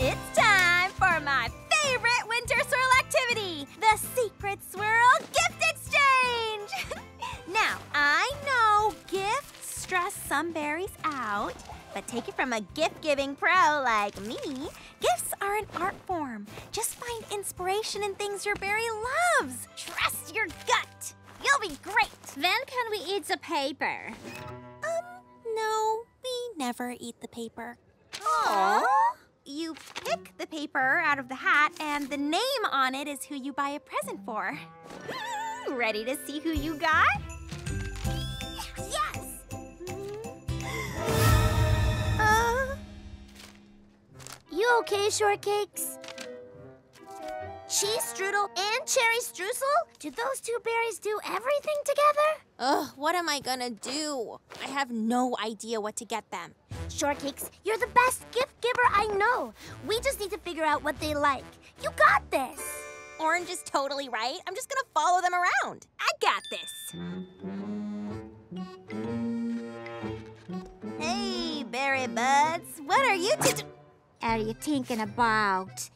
Speaker 1: It's time for my favorite winter swirl activity the Secret Swirl Gift Exchange! *laughs* now, I know gifts stress some berries out, but take it from a gift giving pro like me, gifts are an art form. Just find inspiration in things your berry loves. Trust your gut. You'll be great.
Speaker 2: Then can we eat the paper?
Speaker 1: Um, no, we never eat the paper.
Speaker 2: Aw.
Speaker 1: You pick the paper out of the hat, and the name on it is who you buy a present for. Ready to see who you got?
Speaker 2: Uh, you okay, shortcakes? Cheese strudel and cherry streusel? Do those two berries do everything together?
Speaker 1: Ugh, what am I gonna do? I have no idea what to get them.
Speaker 2: Shortcakes, you're the best gift giver I know. We just need to figure out what they like. You got this.
Speaker 1: Orange is totally right. I'm just gonna follow them around. I got this. Berry buds. What are you two?
Speaker 2: Are you thinking about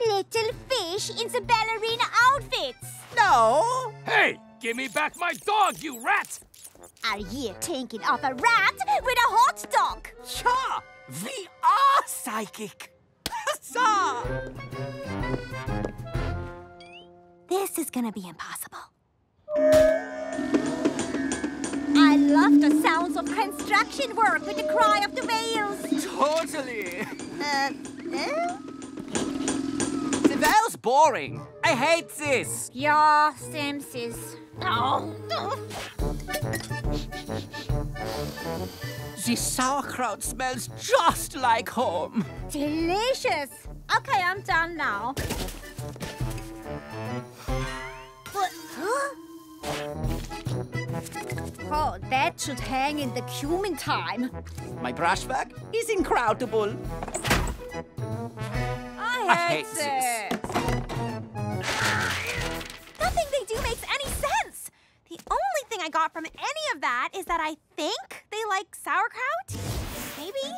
Speaker 2: little fish in the ballerina outfits?
Speaker 3: No.
Speaker 29: Hey, give me back my dog, you rat!
Speaker 2: Are you thinking of a rat with a hot dog?
Speaker 3: Ja, we are psychic.
Speaker 1: This is gonna be impossible.
Speaker 2: I love the sounds of construction work with the cry of the whales.
Speaker 3: Totally.
Speaker 2: Uh, eh?
Speaker 3: The whale's boring. I hate this.
Speaker 2: Yeah, Simses. Oh.
Speaker 3: The sauerkraut smells just like home.
Speaker 2: Delicious. Okay, I'm done now. What? Huh? Oh, that should hang in the cumin time.
Speaker 3: My brushwork is incredible.
Speaker 1: I
Speaker 3: I hate this.
Speaker 1: Nothing they do makes any sense. The only thing I got from any of that is that I think they like sauerkraut. Maybe?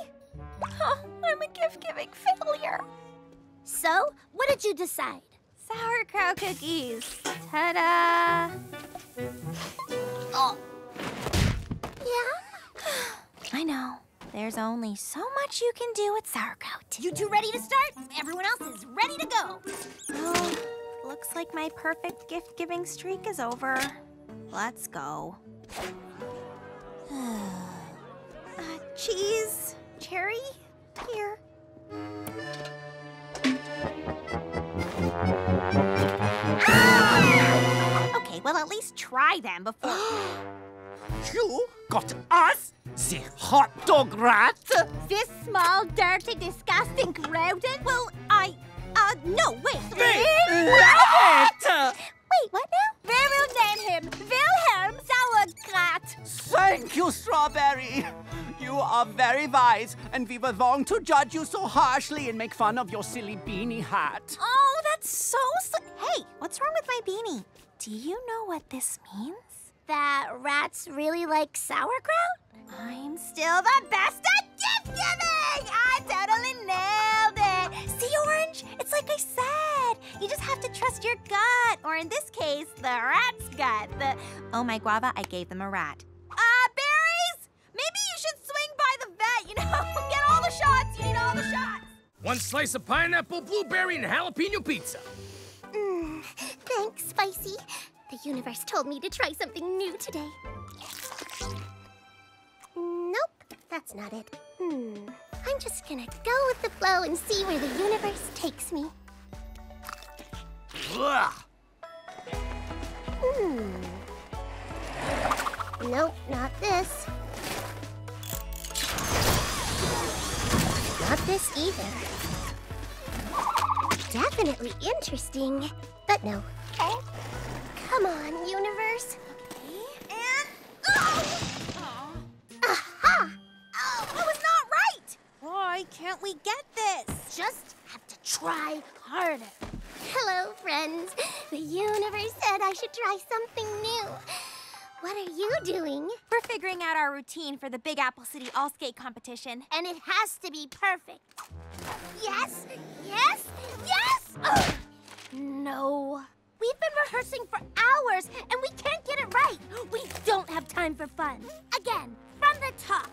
Speaker 1: Oh, I'm a gift giving failure.
Speaker 2: So, what did you decide?
Speaker 1: Sauerkraut cookies. Ta da!
Speaker 2: Oh.
Speaker 1: Yeah? *gasps* I know. There's only so much you can do with sauerkraut.
Speaker 2: You two ready to start? Everyone else is ready to go.
Speaker 1: Oh, *gasps* looks like my perfect gift giving streak is over. Let's go. *sighs* uh, cheese? Cherry? Here. Ah! Okay, well, at least try them before. *gasps*
Speaker 3: You got us, the hot dog rat.
Speaker 2: This small, dirty, disgusting rodent?
Speaker 1: Well, I. Uh, no, wait.
Speaker 3: We love it.
Speaker 2: Wait, what now? We will name him Wilhelm Sauerkraut.
Speaker 3: Thank you, Strawberry. You are very wise, and we were wrong to judge you so harshly and make fun of your silly beanie hat.
Speaker 1: Oh, that's so. Hey, what's wrong with my beanie? Do you know what this means?
Speaker 2: That rats really like sauerkraut?
Speaker 1: I'm still the best at gift giving! I totally nailed it! See, Orange? It's like I said. You just have to trust your gut. Or in this case, the rat's gut. The Oh my guava, I gave them a rat. Uh, berries? Maybe you should swing by the vet, you know? *laughs* Get all the shots. You need all the shots.
Speaker 17: One slice of pineapple, blueberry, and jalapeno pizza.
Speaker 10: Mm, thanks, Spicy. The universe told me to try something new today. Nope, that's not it. Hmm. I'm just gonna go with the flow and see where the universe takes me.
Speaker 3: Ugh.
Speaker 10: Hmm. Nope, not this. Not this either. Definitely interesting, but no. Come on, universe. Okay.
Speaker 1: And oh! Aha! Oh, that was not right. Why can't we get this?
Speaker 10: Just have to try harder. Hello, friends. The universe said I should try something new. What are you doing?
Speaker 1: We're figuring out our routine for the Big Apple City All Skate competition.
Speaker 10: And it has to be perfect. Yes, yes, yes! Ugh. No. We've been rehearsing for hours and we can't get it right. We don't have time for fun. Again, from the top.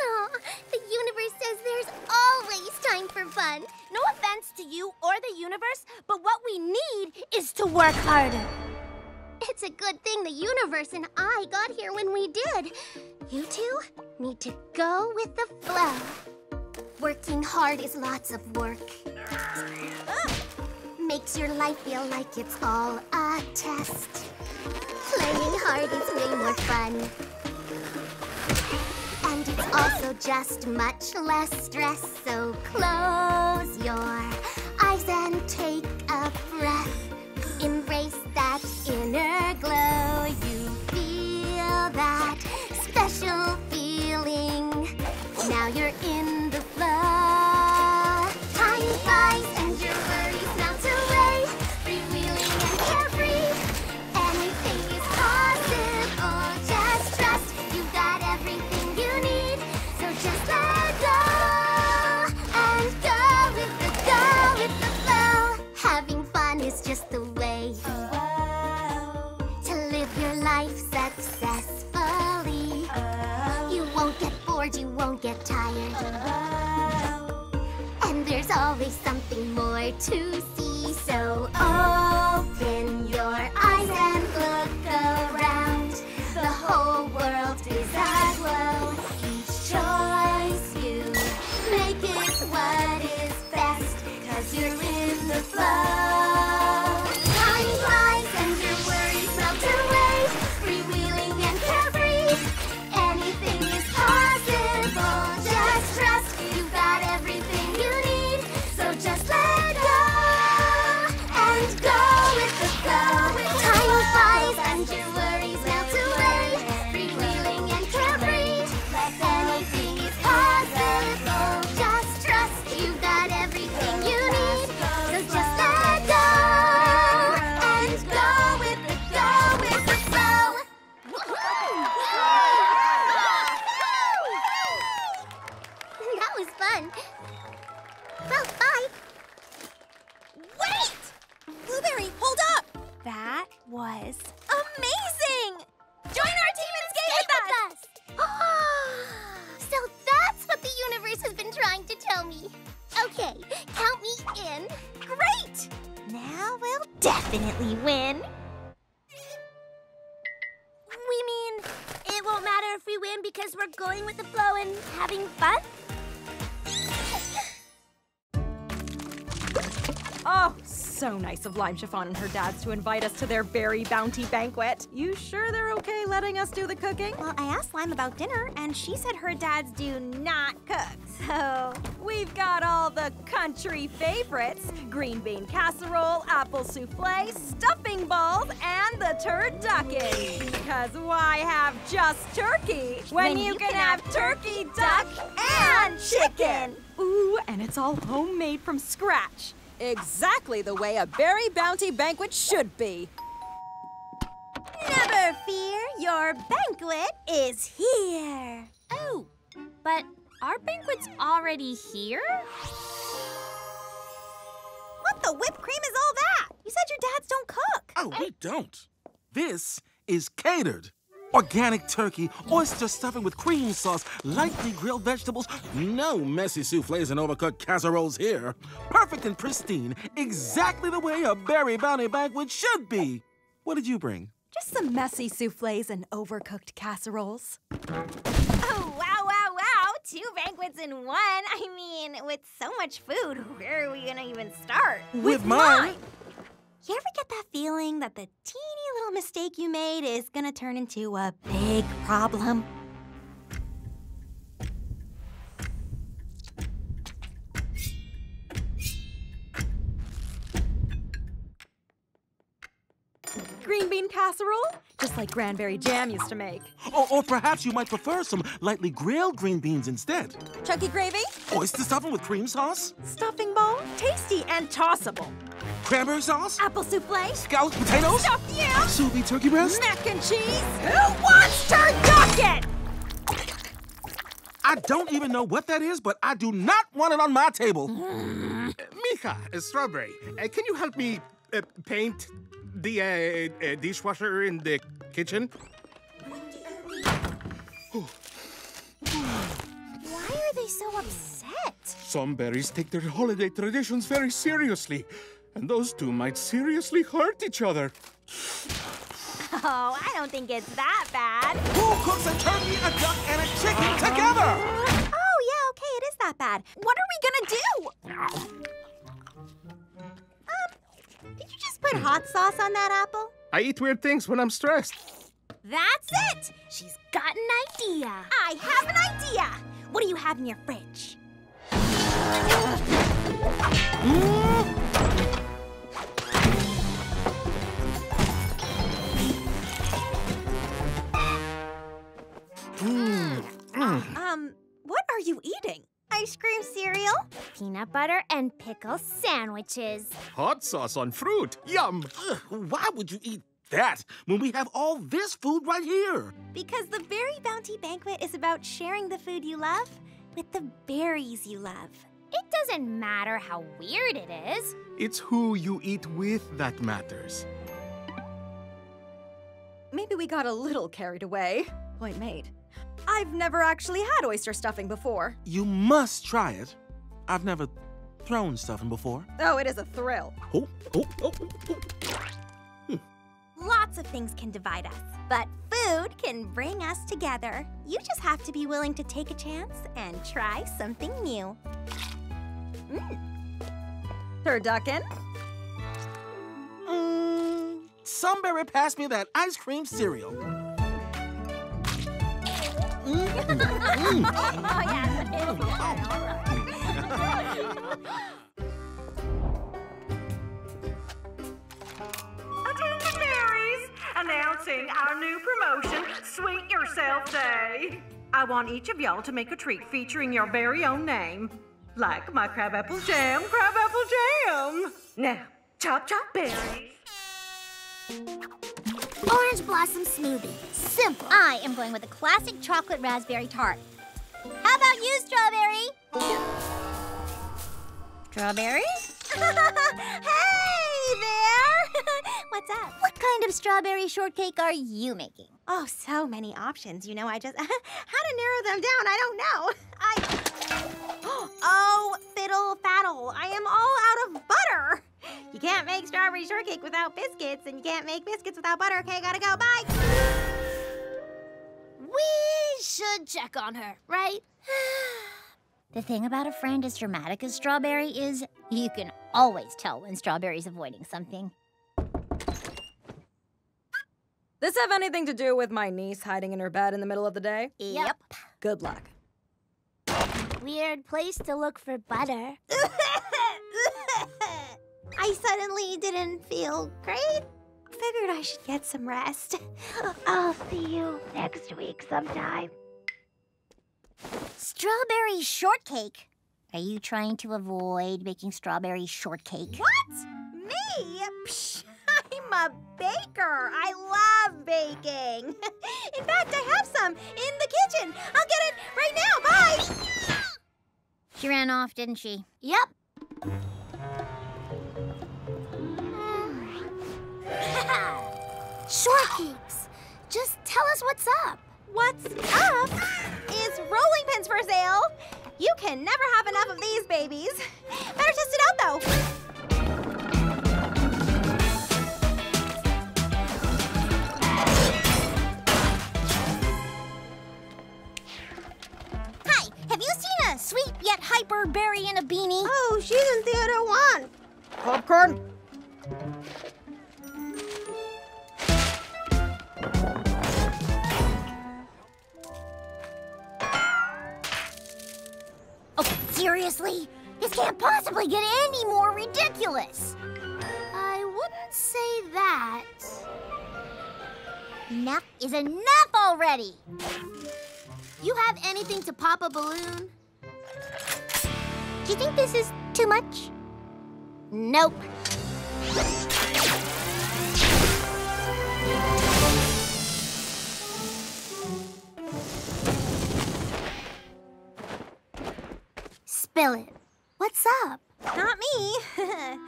Speaker 10: Aw, the universe says there's always time for fun. No offense to you or the universe, but what we need is to work harder. It's a good thing the universe and I got here when we did. You two need to go with the flow. Working hard is lots of work. *laughs* Ah! Makes your life feel like it's all a test. Playing hard is way more fun. And it's also just much less stress. So close your eyes and take a breath. Embrace that inner glow. You feel that special feeling. Now you're in to
Speaker 16: Lime Chiffon and her dads to invite us to their berry bounty banquet. You sure they're okay letting us do the cooking?
Speaker 1: Well, I asked Lime about dinner, and she said her dads do not cook. So
Speaker 16: We've got all the country favorites green bean casserole, apple souffle, stuffing balls, and the turducken. Because why have just turkey when, you, can, have turkey, duck, and chicken? Ooh, and it's all homemade from scratch. Exactly the way a berry bounty banquet should be.
Speaker 1: never fear, your banquet is here.
Speaker 11: Oh, but our banquet's already here?
Speaker 1: What the whipped cream is all that? You said your dads don't cook.
Speaker 13: Oh, we don't. This is catered. Organic turkey, oyster stuffing with cream sauce, lightly grilled vegetables. No messy souffles and overcooked casseroles here. Perfect and pristine, exactly the way a berry bounty banquet should be. What did you bring?
Speaker 16: Just some messy souffles and overcooked casseroles.
Speaker 1: Oh, wow, wow, wow. Two banquets in one. I mean, with so much food, where are we gonna even start?
Speaker 13: With mine.
Speaker 1: You ever get that feeling that the teeny little mistake you made is gonna turn into a big problem?
Speaker 16: Green bean casserole? Just like Granberry Jam used to make.
Speaker 13: Or, or perhaps you might prefer some lightly grilled green beans instead.
Speaker 16: Chunky gravy?
Speaker 13: Oyster stuffing with cream sauce?
Speaker 16: Stuffing bowl? Tasty and tossable.
Speaker 13: Cranberry sauce?
Speaker 16: Apple souffle?
Speaker 13: Scalloped potatoes?
Speaker 16: Stuffed yam?
Speaker 13: Sous turkey breast?
Speaker 16: Mac and cheese? Who wants turducken?
Speaker 13: I don't even know what that is, but I do not want it on my table.
Speaker 30: Mija, uh, strawberry, uh, can you help me uh, paint the uh, uh, dishwasher in the kitchen?
Speaker 1: Why are they so upset?
Speaker 30: Some berries take their holiday traditions very seriously, and those two might seriously hurt each other.
Speaker 1: Oh, I don't think it's that bad.
Speaker 13: Who cooks a turkey, a duck, and a chicken together?
Speaker 1: Oh, yeah, okay, it is that bad. What are we gonna do? Um, did you just put hot sauce on that apple?
Speaker 30: I eat weird things when I'm stressed.
Speaker 1: That's it! She's got an idea. I have an idea. What do you have in your fridge? Um, what are you eating? Ice cream cereal?
Speaker 2: Peanut butter and pickle sandwiches.
Speaker 30: Hot sauce on fruit. Yum.
Speaker 13: Ugh, why would you eat that when we have all this food right here?
Speaker 1: Because the Berry Bounty Banquet is about sharing the food you love with the berries you love.
Speaker 2: It doesn't matter how weird it is.
Speaker 30: It's who you eat with that matters.
Speaker 16: Maybe we got a little carried away. Point made. I've never actually had oyster stuffing before.
Speaker 13: You must try it. I've never thrown stuffing before.
Speaker 16: Oh, it is a thrill.
Speaker 13: Oh, oh, oh, oh.
Speaker 1: Lots of things can divide us, but food can bring us together. You just have to be willing to take a chance and try something new. Mm.
Speaker 16: Turducken?
Speaker 13: Mm, Sunberry passed me that ice cream cereal.
Speaker 1: Oh,
Speaker 9: Attention berries! Announcing our new promotion, Sweet Yourself Day. I want each of y'all to make a treat featuring your very own name. Like my crabapple jam, crabapple jam. Now, chop chop berries.
Speaker 2: Orange blossom smoothie. Simple. I am going with a classic chocolate raspberry tart. How about you, strawberry?
Speaker 1: Strawberry? *laughs* hey there! *laughs* What's up?
Speaker 2: What kind of strawberry shortcake are you making?
Speaker 1: Oh, so many options. You know, I just. *laughs* how to narrow them down, I don't know. I. *gasps* Oh, fiddle faddle. I am all out of butter. You can't make strawberry shortcake without biscuits, and you can't make biscuits without butter. Okay, gotta go. Bye.
Speaker 2: We should check on her, right? *sighs* the thing about a friend as dramatic as Strawberry is you can always tell when Strawberry's avoiding something.
Speaker 16: This have anything to do with my niece hiding in her bed in the middle of the day?
Speaker 2: Yep.
Speaker 16: Good luck.
Speaker 2: Weird place to look for butter. *laughs*
Speaker 1: I suddenly didn't feel great. Figured I should get some rest. *laughs* I'll see you next week sometime.
Speaker 2: Strawberry shortcake. Are you trying to avoid making strawberry shortcake?
Speaker 1: What? Me? Psh, *laughs* I'm a baker. I love baking. *laughs* In fact, I have some in the kitchen. I'll get it right now. Bye.
Speaker 2: She ran off, didn't she?
Speaker 1: Yep.
Speaker 2: Shortcakes.
Speaker 10: Just tell us what's up.
Speaker 1: What's up is rolling pins for sale. You can never have enough of these babies. Better test it out though.
Speaker 10: Hi, have you seen a sweet yet hyper berry in a beanie?
Speaker 1: Oh, she's in theater one.
Speaker 16: Popcorn?
Speaker 10: Seriously? This can't possibly get any more ridiculous. I wouldn't say that. Enough is enough already. You have anything to pop a balloon? Do you think this is too much? Nope. Spill it. What's up?
Speaker 1: Not me. *laughs*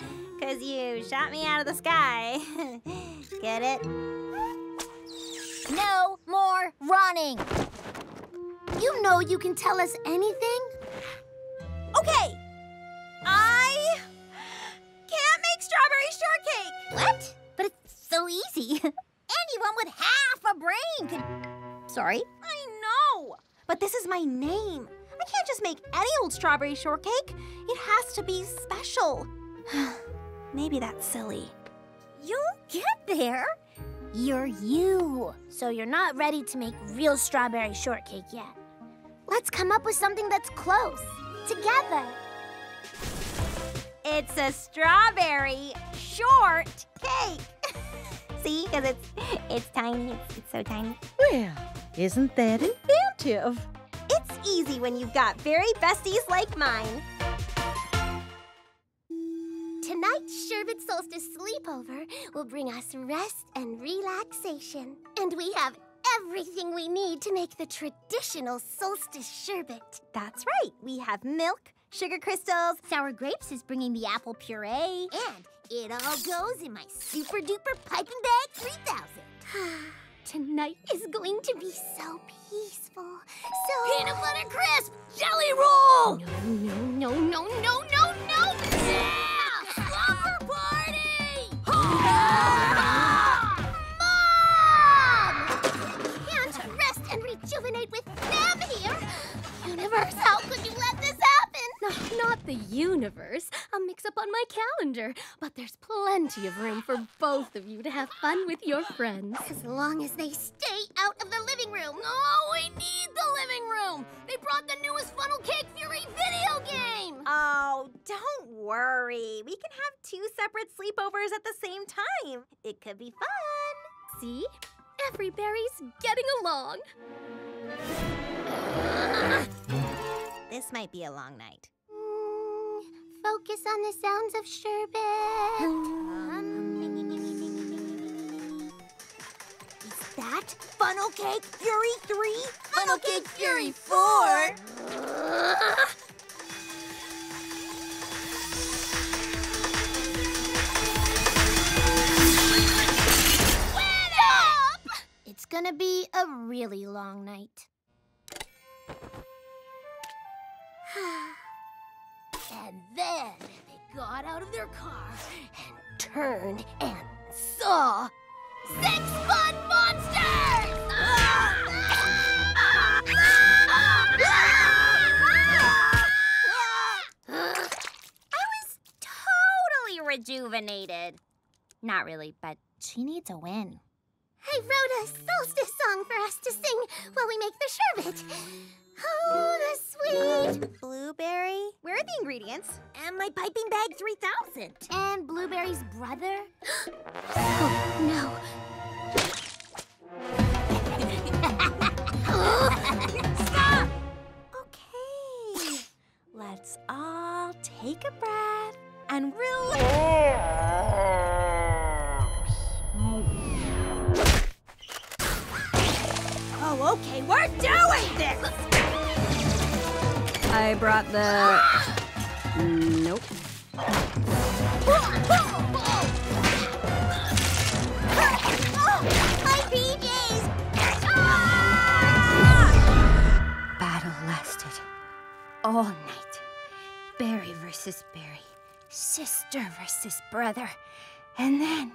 Speaker 1: Because you shot me out of the sky. *laughs* Get it?
Speaker 10: No more running. You know you can tell us anything.
Speaker 1: Okay. I can't make strawberry shortcake.
Speaker 10: What? But it's so easy. *laughs* Anyone with half a brain could. Sorry?
Speaker 1: I know. But this is my name. I can't just make any old strawberry shortcake. It has to be special. *sighs* Maybe that's silly.
Speaker 10: You'll get there. You're you. So you're not ready to make real strawberry shortcake yet. Let's come up with something that's close. Together.
Speaker 1: It's a strawberry short cake. *laughs* See, because it's it's tiny. It's, it's so tiny.
Speaker 16: Well, isn't that inventive?
Speaker 1: It's easy when you've got very besties like mine.
Speaker 10: Tonight's Sherbet Solstice sleepover will bring us rest and relaxation. And we have everything we need to make the traditional solstice sherbet.
Speaker 1: That's right. We have milk, sugar crystals.
Speaker 10: Sour Grapes is bringing the apple puree. And it all goes in my super duper piping bag 3000. *sighs* *sighs* Tonight is going to be so peaceful. So.
Speaker 24: Peanut butter crisp! Jelly roll!
Speaker 10: No, no, no, no, no, no, no!
Speaker 24: Yeah! Slumber party!
Speaker 10: Mom! Can't rest and rejuvenate with them here. Universe, how could you let this happen?
Speaker 21: No, not the universe. A mix up on my calendar. But there's plenty of room for both of you to have fun with your friends.
Speaker 10: As long as they stay out of the living room.
Speaker 24: Oh, we need the living room! They brought the newest Funnel Cake Fury video game!
Speaker 1: Oh, don't worry. We can have two separate sleepovers at the same time. It could be fun.
Speaker 21: See? Every berry's getting along. *laughs*
Speaker 1: This might be a long night.
Speaker 10: Focus on the sounds of sherbet. Is that Funnel Cake Fury 3? Funnel Cake Fury 4? It's gonna be a really long night. And then they got out of their car and turned and saw six fun monsters!
Speaker 11: I was totally rejuvenated. Not really, but she needs a win.
Speaker 10: I wrote a solstice song for us to sing while we make the sherbet. Oh, the sweet.
Speaker 1: Blueberry? Where are the ingredients?
Speaker 10: And my piping bag 3000. And Blueberry's brother? *gasps* oh, no. *laughs*
Speaker 1: Stop! Okay. Let's all take a breath and relax. Oh, okay, we're doing this!
Speaker 16: I brought the... Nope.
Speaker 10: Battle lasted all night. Berry versus Berry, sister versus brother, and then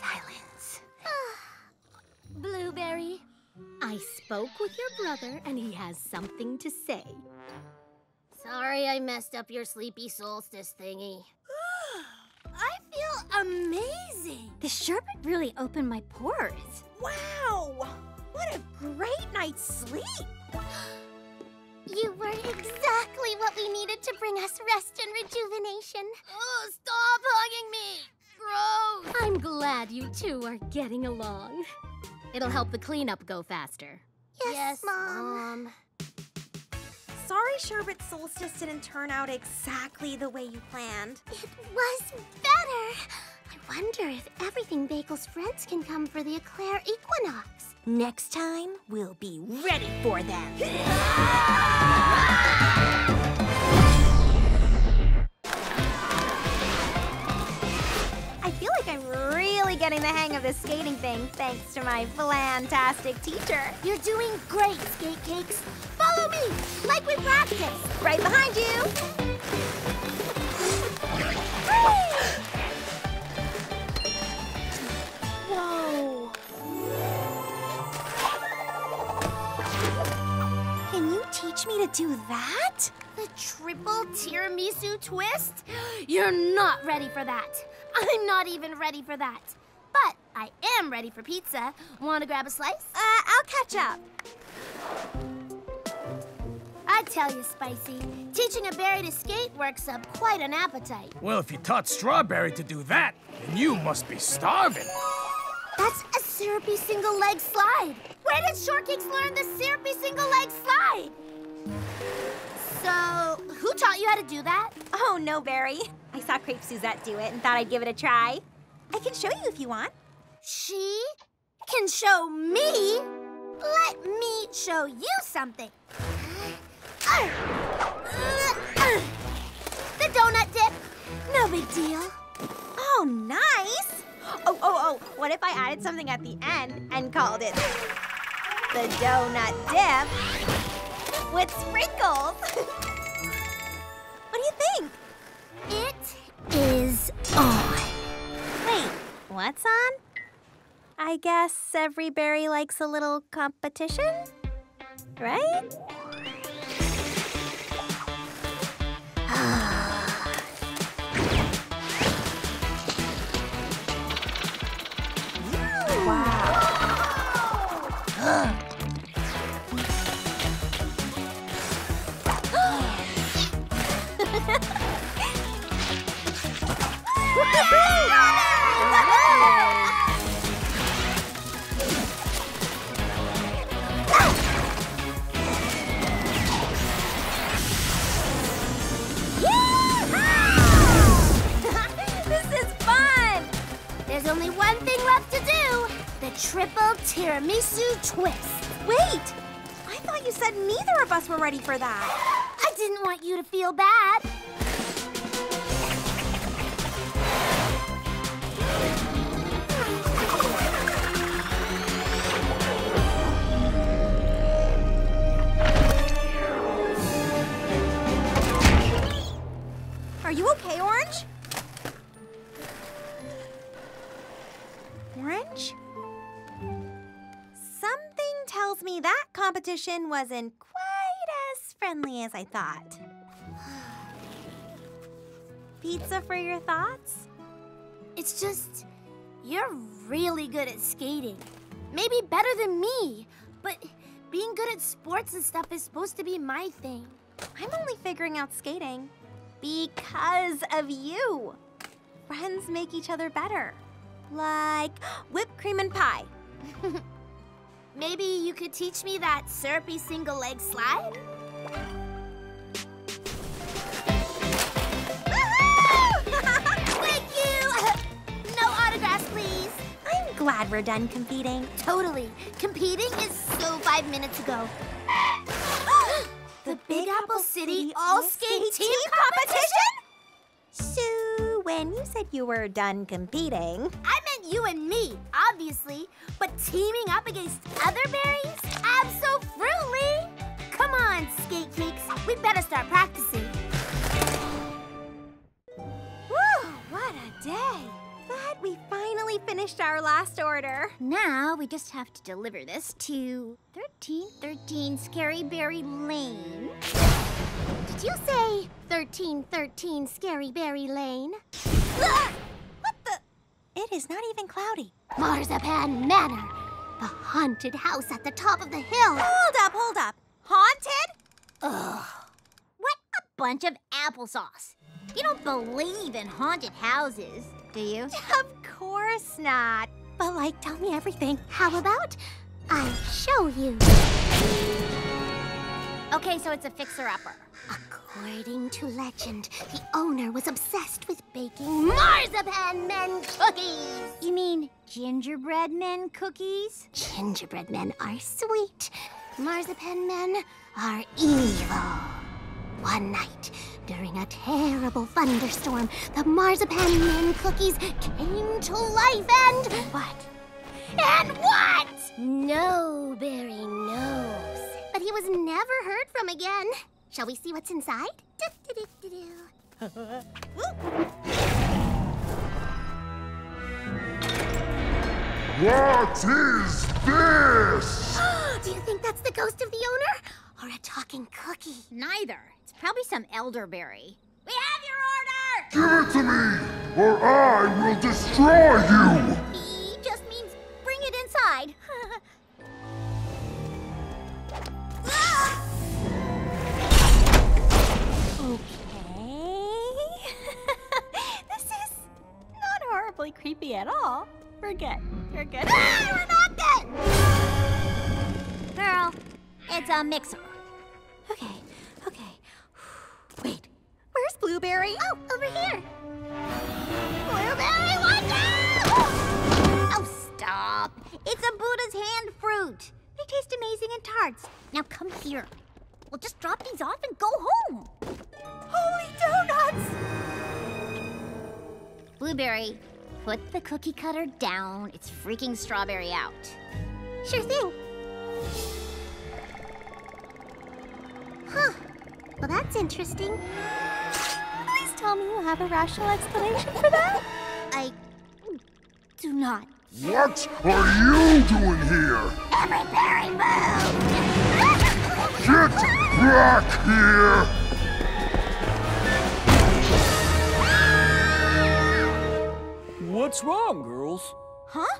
Speaker 10: silence. *sighs*
Speaker 21: Blueberry, I spoke with your brother and he has something to say. Sorry I messed up your sleepy solstice thingy. *gasps*
Speaker 10: I feel amazing. The sherbet really opened my pores.
Speaker 1: Wow! What a great night's sleep! *gasps*
Speaker 21: You were exactly what we needed to bring us rest and rejuvenation. Oh, stop hugging me! Gross! I'm glad you two are getting along. It'll help the cleanup go faster.
Speaker 1: Yes,
Speaker 21: Mom.
Speaker 1: Sorry Sherbet Solstice didn't turn out exactly the way you planned.
Speaker 21: It was better. I wonder if everything Bagel's friends can come for the Eclair Equinox.
Speaker 1: Next time, we'll be ready for them. *laughs* Ah! Getting the hang of this skating thing thanks to my fantastic teacher.
Speaker 21: You're doing great, Skate Cakes. Follow me, like we practiced.
Speaker 1: Right behind you. Whoa. Can you teach me to do that?
Speaker 21: The triple tiramisu twist? *gasps* You're not ready for that. I'm not even ready for that. But I am ready for pizza. Want to grab a slice?
Speaker 1: Uh, I'll catch up.
Speaker 21: I tell you, Spicy, teaching a berry to skate works up quite an appetite.
Speaker 31: Well, if you taught Strawberry to do that, then you must be starving.
Speaker 21: That's a syrupy single leg slide. Where did Shortcakes learn the syrupy single leg slide? So, who taught you how to do that?
Speaker 1: Oh, no, Barry. I saw Crepe Suzette do it and thought I'd give it a try. I can show you if you want.
Speaker 21: She can show me? Let me show you something. Uh, The donut dip. No big deal.
Speaker 1: Oh, nice. Oh, oh, oh. What if I added something at the end and called it the donut dip with sprinkles? *laughs* what's on? I guess every berry likes a little competition, right?
Speaker 21: There's only one thing left to do. The triple tiramisu twist.
Speaker 1: Wait! I thought you said neither of us were ready for that. *gasps*
Speaker 21: I didn't want you to feel bad.
Speaker 1: Competition wasn't quite as friendly as I thought. *sighs* Pizza for your thoughts?
Speaker 21: It's just, you're really good at skating. Maybe better than me, but being good at sports and stuff is supposed to be my thing.
Speaker 1: I'm only figuring out skating because of you. Friends make each other better. Like whipped cream and pie. *laughs*
Speaker 21: Maybe you could teach me that syrupy single leg slide? *laughs* Thank you! No autographs, please.
Speaker 1: I'm glad we're done competing.
Speaker 21: Totally. Competing is so five minutes ago. *gasps* the Big Apple City All Skate Team Competition?
Speaker 1: So, when you said you were done competing,
Speaker 21: I meant you and me, obviously. But teaming up against other berries? Absolutely! Come
Speaker 10: Come on, skate cakes. We better start practicing.
Speaker 1: Whew, what a day. But we finally finished our last order.
Speaker 2: Now we just have to deliver this to 1313 Scary Berry Lane.
Speaker 10: Did you say 1313 Scary Berry Lane? Ah! What the?
Speaker 1: It is not even cloudy.
Speaker 10: Marzipan Manor. The haunted house at the top of the hill.
Speaker 1: Hold up, hold up. Haunted?
Speaker 2: Ugh. What a bunch of applesauce. You don't believe in haunted houses, do you? *laughs*
Speaker 1: Of course not. But, like, tell me everything.
Speaker 10: How about I show you?
Speaker 2: Okay, so it's a fixer-upper.
Speaker 10: According to legend, the owner was obsessed with baking marzipan men cookies.
Speaker 2: You mean gingerbread men cookies?
Speaker 10: Gingerbread men are sweet. Marzipan men are evil. One night, during a terrible thunderstorm, the marzipan men cookies came to life and what? And what? No berry, knows. But he was never heard from again. Shall we see what's inside?
Speaker 32: What is this? *gasps*
Speaker 10: Do you think that's the ghost of the owner? Or a talking cookie?
Speaker 2: Neither. It's probably some elderberry.
Speaker 10: We have your order!
Speaker 32: Give it to me, or I will destroy you!
Speaker 1: Creepy at all. We're good. We're good. *gasps*
Speaker 2: We're not good! Girl, it's a mixer.
Speaker 1: Okay, okay. *sighs* Wait, where's Blueberry?
Speaker 10: Oh, over here. Blueberry, watch out!
Speaker 2: Oh, stop. It's a Buddha's hand fruit. They taste amazing in tarts. Now come here. We'll just drop these off and go home.
Speaker 1: Holy donuts!
Speaker 2: Blueberry, put the cookie cutter down. It's freaking strawberry out.
Speaker 10: Sure thing. Huh. Well, that's interesting.
Speaker 1: Please tell me you have a rational explanation for that.
Speaker 2: I do not.
Speaker 32: What are you doing here?
Speaker 10: Every berry move!
Speaker 32: Get back here!
Speaker 17: What's wrong, girls?
Speaker 1: Huh?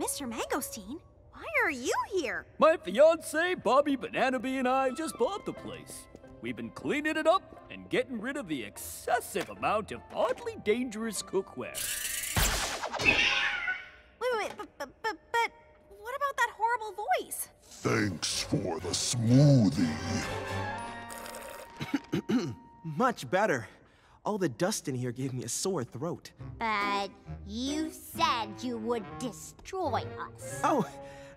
Speaker 1: Mr. Mangosteen, why are you here?
Speaker 17: My fiance, Bobby Banana Bee, and I just bought the place. We've been cleaning it up and getting rid of the excessive amount of oddly dangerous cookware.
Speaker 1: Wait, wait, wait, but, but, but, but what about that horrible voice?
Speaker 32: Thanks for the smoothie. *coughs*
Speaker 33: Much better. All the dust in here gave me a sore throat.
Speaker 2: But you said you would destroy us.
Speaker 33: Oh,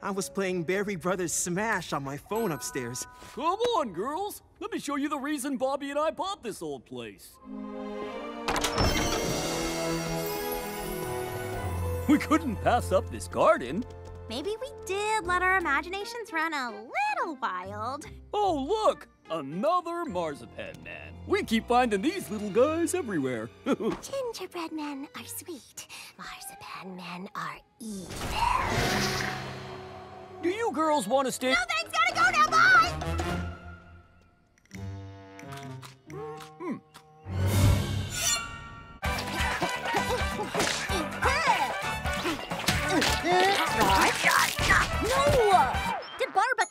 Speaker 33: I was playing Berry Brothers Smash on my phone upstairs.
Speaker 17: Come on, girls. Let me show you the reason Bobby and I bought this old place. We couldn't pass up this garden.
Speaker 1: Maybe we did let our imaginations run a little wild.
Speaker 17: Oh, look! Another marzipan man. We keep finding these little guys everywhere. *laughs*
Speaker 10: Gingerbread men are sweet. Marzipan men are evil.
Speaker 17: Do you girls want to stay?
Speaker 10: No thanks, gotta go now, bye!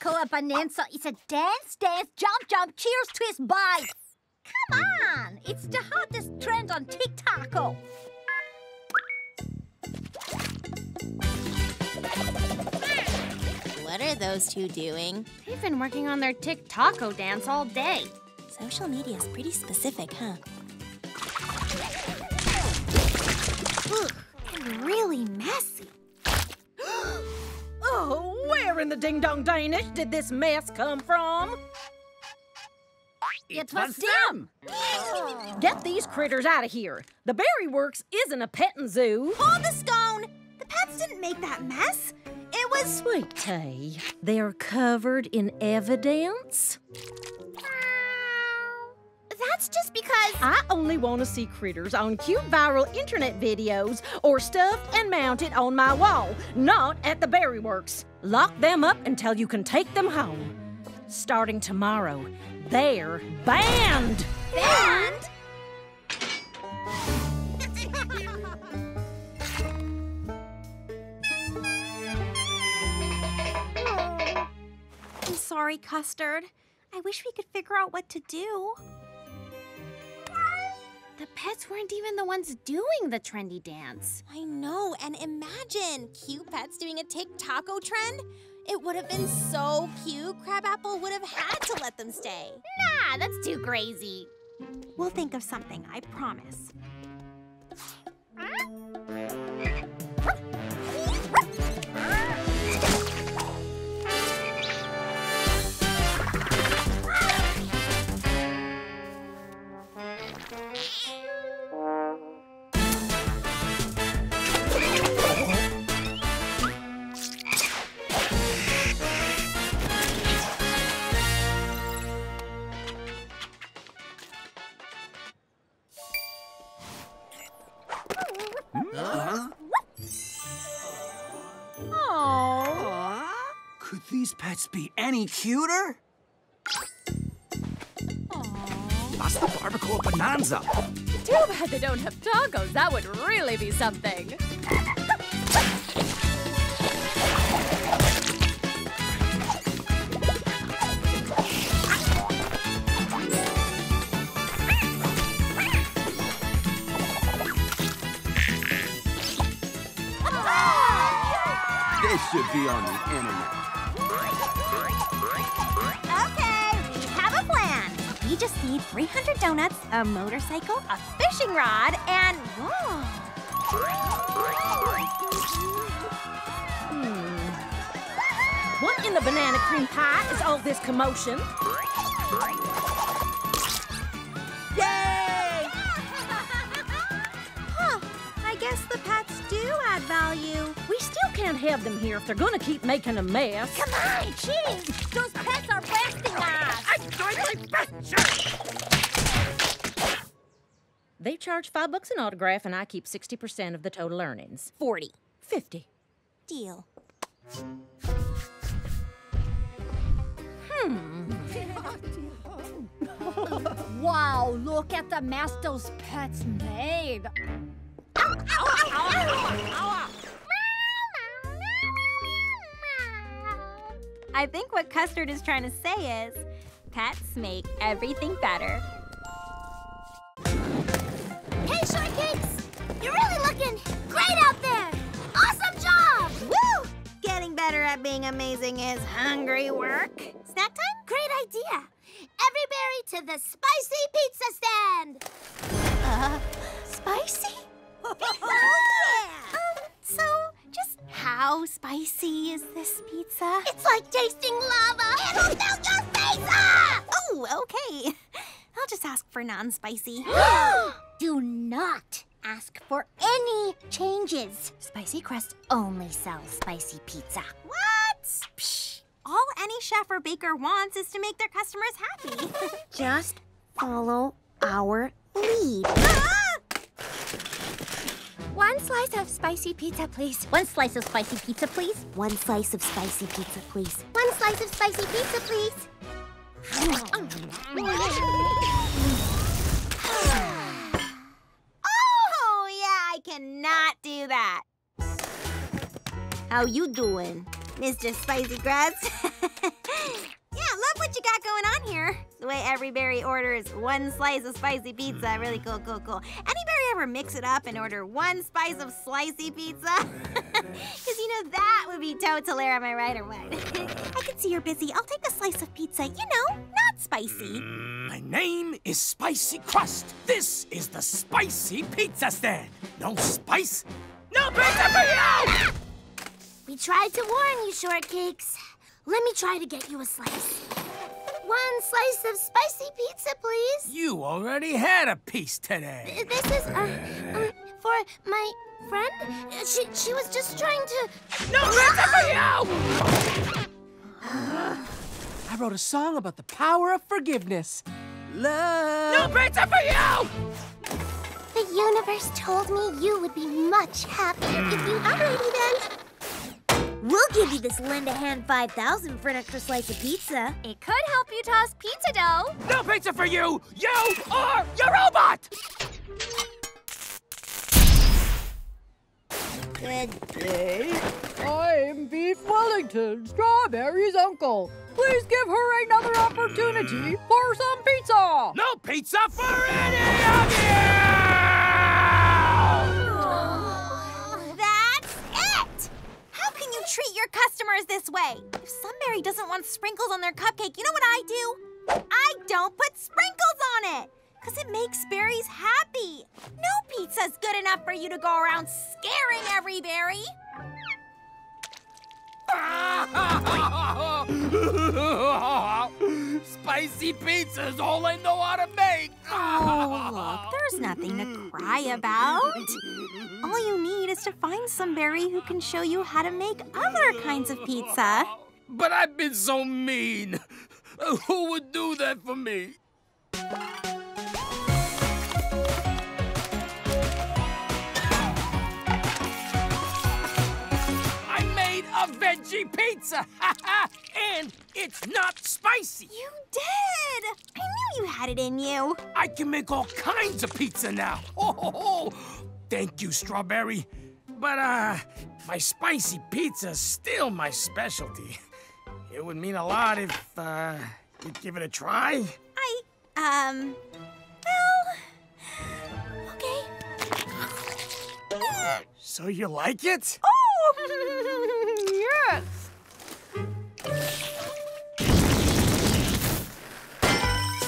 Speaker 2: Barbacoa bonanza is a dance, dance, jump, jump, cheers, twist, bye. Come on! It's the hottest trend on TikTok.
Speaker 11: What are those two doing? They've been working on their TikToko dance all day.
Speaker 1: Social media's pretty specific, huh? Ugh, and really messy. *gasps* *gasps*
Speaker 9: Oh, where in the ding dong Danish did this mess come from?
Speaker 2: It
Speaker 9: was them! *laughs* Get these critters out of here. The Berry Works isn't a petting zoo.
Speaker 1: Hold the scone! The pets didn't make that mess. It It was
Speaker 9: Sweet tea. They're covered in evidence.
Speaker 2: That's just because.
Speaker 9: I only want to see critters on cute viral internet videos or stuffed and mounted on my wall, not at the Berry Works. Lock them up until you can take them home. Starting tomorrow, they're banned.
Speaker 2: Banned? *laughs*
Speaker 1: I'm sorry, Custard. I wish we could figure out what to do.
Speaker 11: The pets weren't even the ones doing the trendy dance.
Speaker 1: I know, and imagine cute pets doing a TikToko trend. It would have been so cute. Crabapple would have had to let them stay.
Speaker 11: Nah, that's too crazy.
Speaker 1: We'll think of something, I promise.
Speaker 33: Could these be any cuter? That's the barbacoa bonanza.
Speaker 16: Too bad they don't have tacos. That would really be something.
Speaker 3: This should be on the internet.
Speaker 1: Just need 300 donuts, a motorcycle, a fishing rod, and whoa.
Speaker 9: Hmm. What in the banana cream pie is all this commotion?
Speaker 1: Yay! *laughs* huh, I guess the pets do add value.
Speaker 9: We still can't have them here if they're gonna keep making a mess.
Speaker 2: Come on, cheating! Those pets are
Speaker 9: They charge five bucks an autograph, and I keep 60% of the total earnings.
Speaker 1: 40.
Speaker 9: 50.
Speaker 1: Deal.
Speaker 9: Hmm.
Speaker 2: wow, look at the mess those pets made.
Speaker 1: I think what Custard is trying to say is pets make everything better.
Speaker 10: Hey, Shortcakes! You're really looking great out there! Awesome job!
Speaker 1: Woo! Getting better at being amazing is hungry work. Snack time?
Speaker 10: Great idea! Everybody to the spicy pizza stand!
Speaker 1: Uh, spicy? *laughs* oh, yeah! Um, so, just how spicy is this pizza?
Speaker 10: It's like tasting lava! It'll melt your face! Ah!
Speaker 1: Oh, okay. *laughs* I'll just ask for non-spicy. *gasps* *gasps*
Speaker 2: Do not ask for any changes. Spicy Crust only sells spicy pizza.
Speaker 1: What? Psh, all any chef or baker wants is to make their customers happy. *laughs* *laughs*
Speaker 2: Just follow our lead.
Speaker 10: One slice of spicy pizza, please.
Speaker 2: One slice of spicy pizza, please. One slice of spicy pizza, please.
Speaker 10: One slice of spicy pizza, please.
Speaker 1: oh, yeah, I cannot do that. How you doing, Mr. Spicy Crust? *laughs* yeah, love what you got going on here. The way every berry orders one slice of spicy pizza. Hmm. Really cool, cool, cool. Any berry ever mix it up and order one slice of slicey pizza? *laughs* Because you know that would be total am I right or what? *laughs* I can see you're busy. I'll take a slice of pizza, you know, not spicy.
Speaker 4: Mm, my name is Spicy Crust. This is the Spicy Pizza Stand. No spice, no pizza for you!
Speaker 10: We tried to warn you, Shortcakes. Let me try to get you a slice. One slice of spicy pizza, please.
Speaker 4: You already had a piece today.
Speaker 10: This is, uh, uh,
Speaker 21: For my friend? She, she was just trying to.
Speaker 31: No pizza for you!
Speaker 17: I wrote a song about the power of forgiveness. Love.
Speaker 31: No pizza for you!
Speaker 21: The universe told me you would be much happier if you. Alrighty then.
Speaker 10: We'll give you this lend a hand 5000 for an extra slice of pizza.
Speaker 11: It could help you toss pizza dough.
Speaker 31: No pizza for you! You are your robot!
Speaker 10: Good
Speaker 34: day. I'm Beef Wellington, Strawberry's uncle. Please give her another opportunity for some pizza.
Speaker 31: No pizza for any of you!
Speaker 1: Treat your customers this way? If Sunberry doesn't want sprinkles on their cupcake, you know what I do? I don't put sprinkles on it! Because it makes berries happy. No pizza's good enough for you to go around scaring every berry. *laughs*
Speaker 31: Spicy pizza's all I know how to make! *laughs*
Speaker 1: Oh, look, there's nothing to cry about. All you need is to find somebody who can show you how to make other kinds of pizza.
Speaker 31: But I've been so mean. *laughs* Who would do that for me? Veggie pizza! and it's not spicy!
Speaker 1: You did! I knew you had it in you.
Speaker 31: I can make all kinds of pizza now! *laughs* Oh, ho, ho. Thank you, Strawberry. But, uh, my spicy pizza's still my specialty. It would mean a lot if, uh, you'd give it a try.
Speaker 1: I, um, well, okay.
Speaker 31: So you like it?
Speaker 1: Oh, *laughs* yes.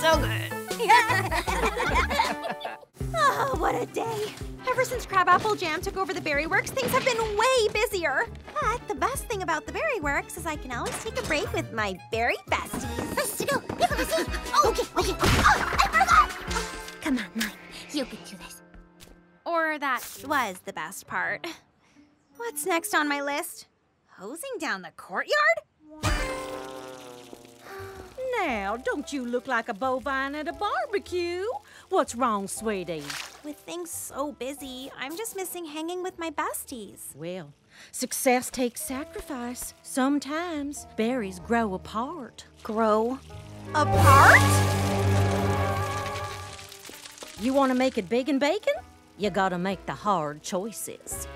Speaker 1: So good. *laughs* oh, what a day. Ever since Crabapple Jam took over the Berry Works, things have been way busier. But the best thing about the Berry Works is I can always take a break with my berry besties. *laughs*
Speaker 21: Oh, okay, okay. Oh, I forgot!
Speaker 10: Come on, Mime. You can do this.
Speaker 1: Or that was the best part. What's next on my list? Hosing down the courtyard?
Speaker 9: Now, don't you look like a bovine at a barbecue? What's wrong, sweetie?
Speaker 1: With things so busy, I'm just missing hanging with my besties.
Speaker 9: Well, success takes sacrifice. Sometimes berries grow apart.
Speaker 1: Grow apart?
Speaker 9: You want to make it big and bacon? You gotta make the hard choices.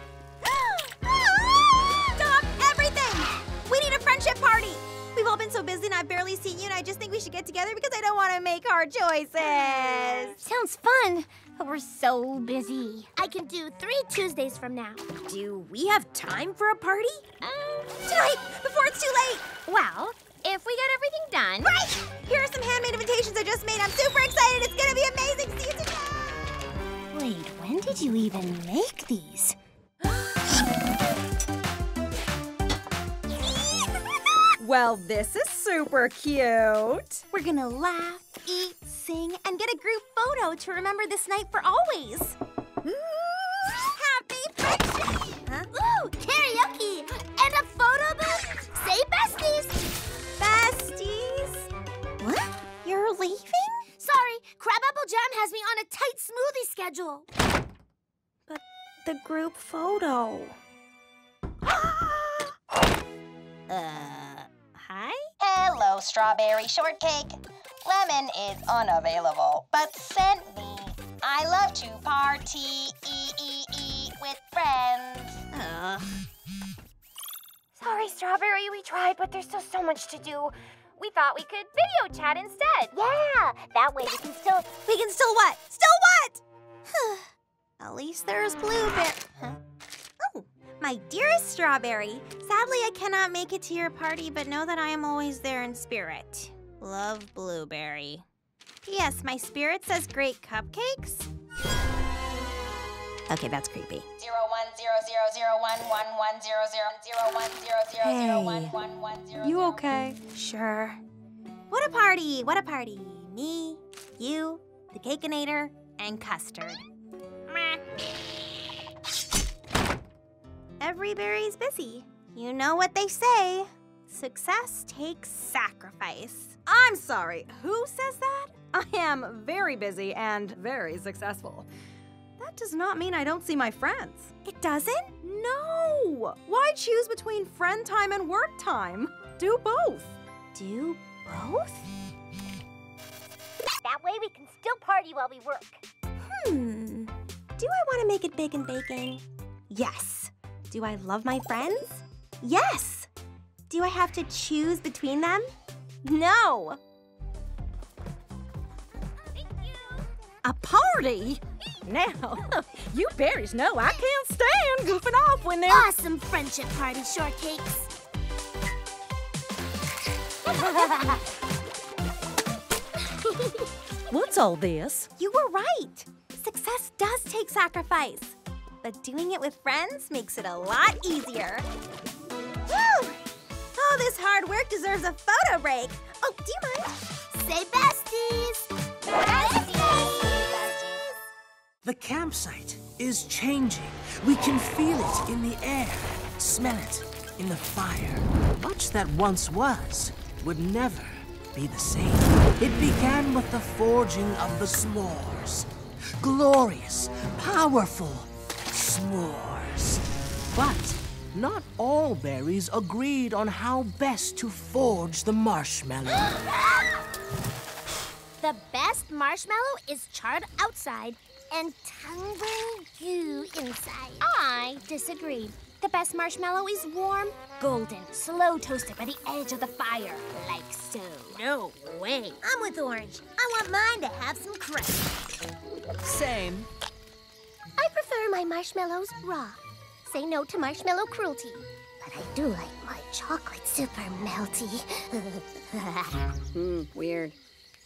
Speaker 1: Barely seen you, and I just think we should get together because I don't want to make hard choices. *sighs*
Speaker 21: Sounds fun, but we're so busy. I can do three Tuesdays from now.
Speaker 1: Do we have time for a party? Um, tonight, before it's too late!
Speaker 11: Well, if we get everything done.
Speaker 1: Right! Here are some handmade invitations I just made. I'm super excited. It's gonna be amazing. See you tonight!
Speaker 10: Wait, when did you even make these?
Speaker 16: Well, this is super cute.
Speaker 1: We're gonna laugh, eat, sing, and get a group photo to remember this night for always. Happy friendship! Huh?
Speaker 21: Ooh, karaoke and a photo booth. Say besties.
Speaker 1: Besties? What? You're leaving?
Speaker 21: Sorry, Crabapple Jam has me on a tight smoothie schedule.
Speaker 1: But the group photo. *gasps* *gasps* uh, hi?
Speaker 35: Hello, strawberry shortcake. Lemon is unavailable, but sent me. I love to party, e e e, with friends.
Speaker 1: Ugh.
Speaker 11: Sorry, Strawberry, we tried, but there's still so much to do. We thought we could video chat instead.
Speaker 21: Yeah, that way we can still.
Speaker 1: We can still what? Still what? *sighs* At least there's Blueberry. Huh? Oh, my dearest Strawberry. Sadly, I cannot make it to your party, but know that I am always there in spirit. Love, Blueberry. P.S. My spirit says great cupcakes. Okay, that's creepy. Hey.
Speaker 16: You okay?
Speaker 1: Sure. What a party! What a party! Me, you, the Cakeinator, and Custard. Meh. every berry's busy. You know what they say success takes sacrifice.
Speaker 16: I'm sorry, who says that? *laughs* I am very busy and very successful. That does not mean I don't see my friends.
Speaker 1: It doesn't?
Speaker 16: No! Why choose between friend time and work time? Do both.
Speaker 1: Do both?
Speaker 2: That way we can still party while we work.
Speaker 1: Hmm. Do I want to make it big and baking? Yes. Do I love my friends? Yes. Do I have to choose between them? No.
Speaker 9: A party? Now, *laughs* you berries know I can't stand goofing off when they're.
Speaker 10: Awesome friendship party shortcakes. *laughs*
Speaker 9: What's all this?
Speaker 1: You were right. Success does take sacrifice. But doing it with friends makes it a lot easier. Woo! Oh, this hard work deserves a photo break. Oh, do you mind?
Speaker 10: Say besties. Besties.
Speaker 4: The campsite is changing. We can feel it in the air, smell it in the fire. Much that once was would never be the same. It began with the forging of the s'mores. Glorious, powerful s'mores. But not all berries agreed on how best to forge the marshmallow. *laughs*
Speaker 10: The best marshmallow is charred outside and tumbling goo inside.
Speaker 21: I disagree. The best marshmallow is warm, golden, slow toasted by the edge of the fire, like so.
Speaker 10: No way. I'm with Orange. I want mine to have some crust.
Speaker 36: Same.
Speaker 10: I prefer my marshmallows raw. Say no to marshmallow cruelty. But I do like my chocolate super melty. *laughs*
Speaker 14: Hmm, weird.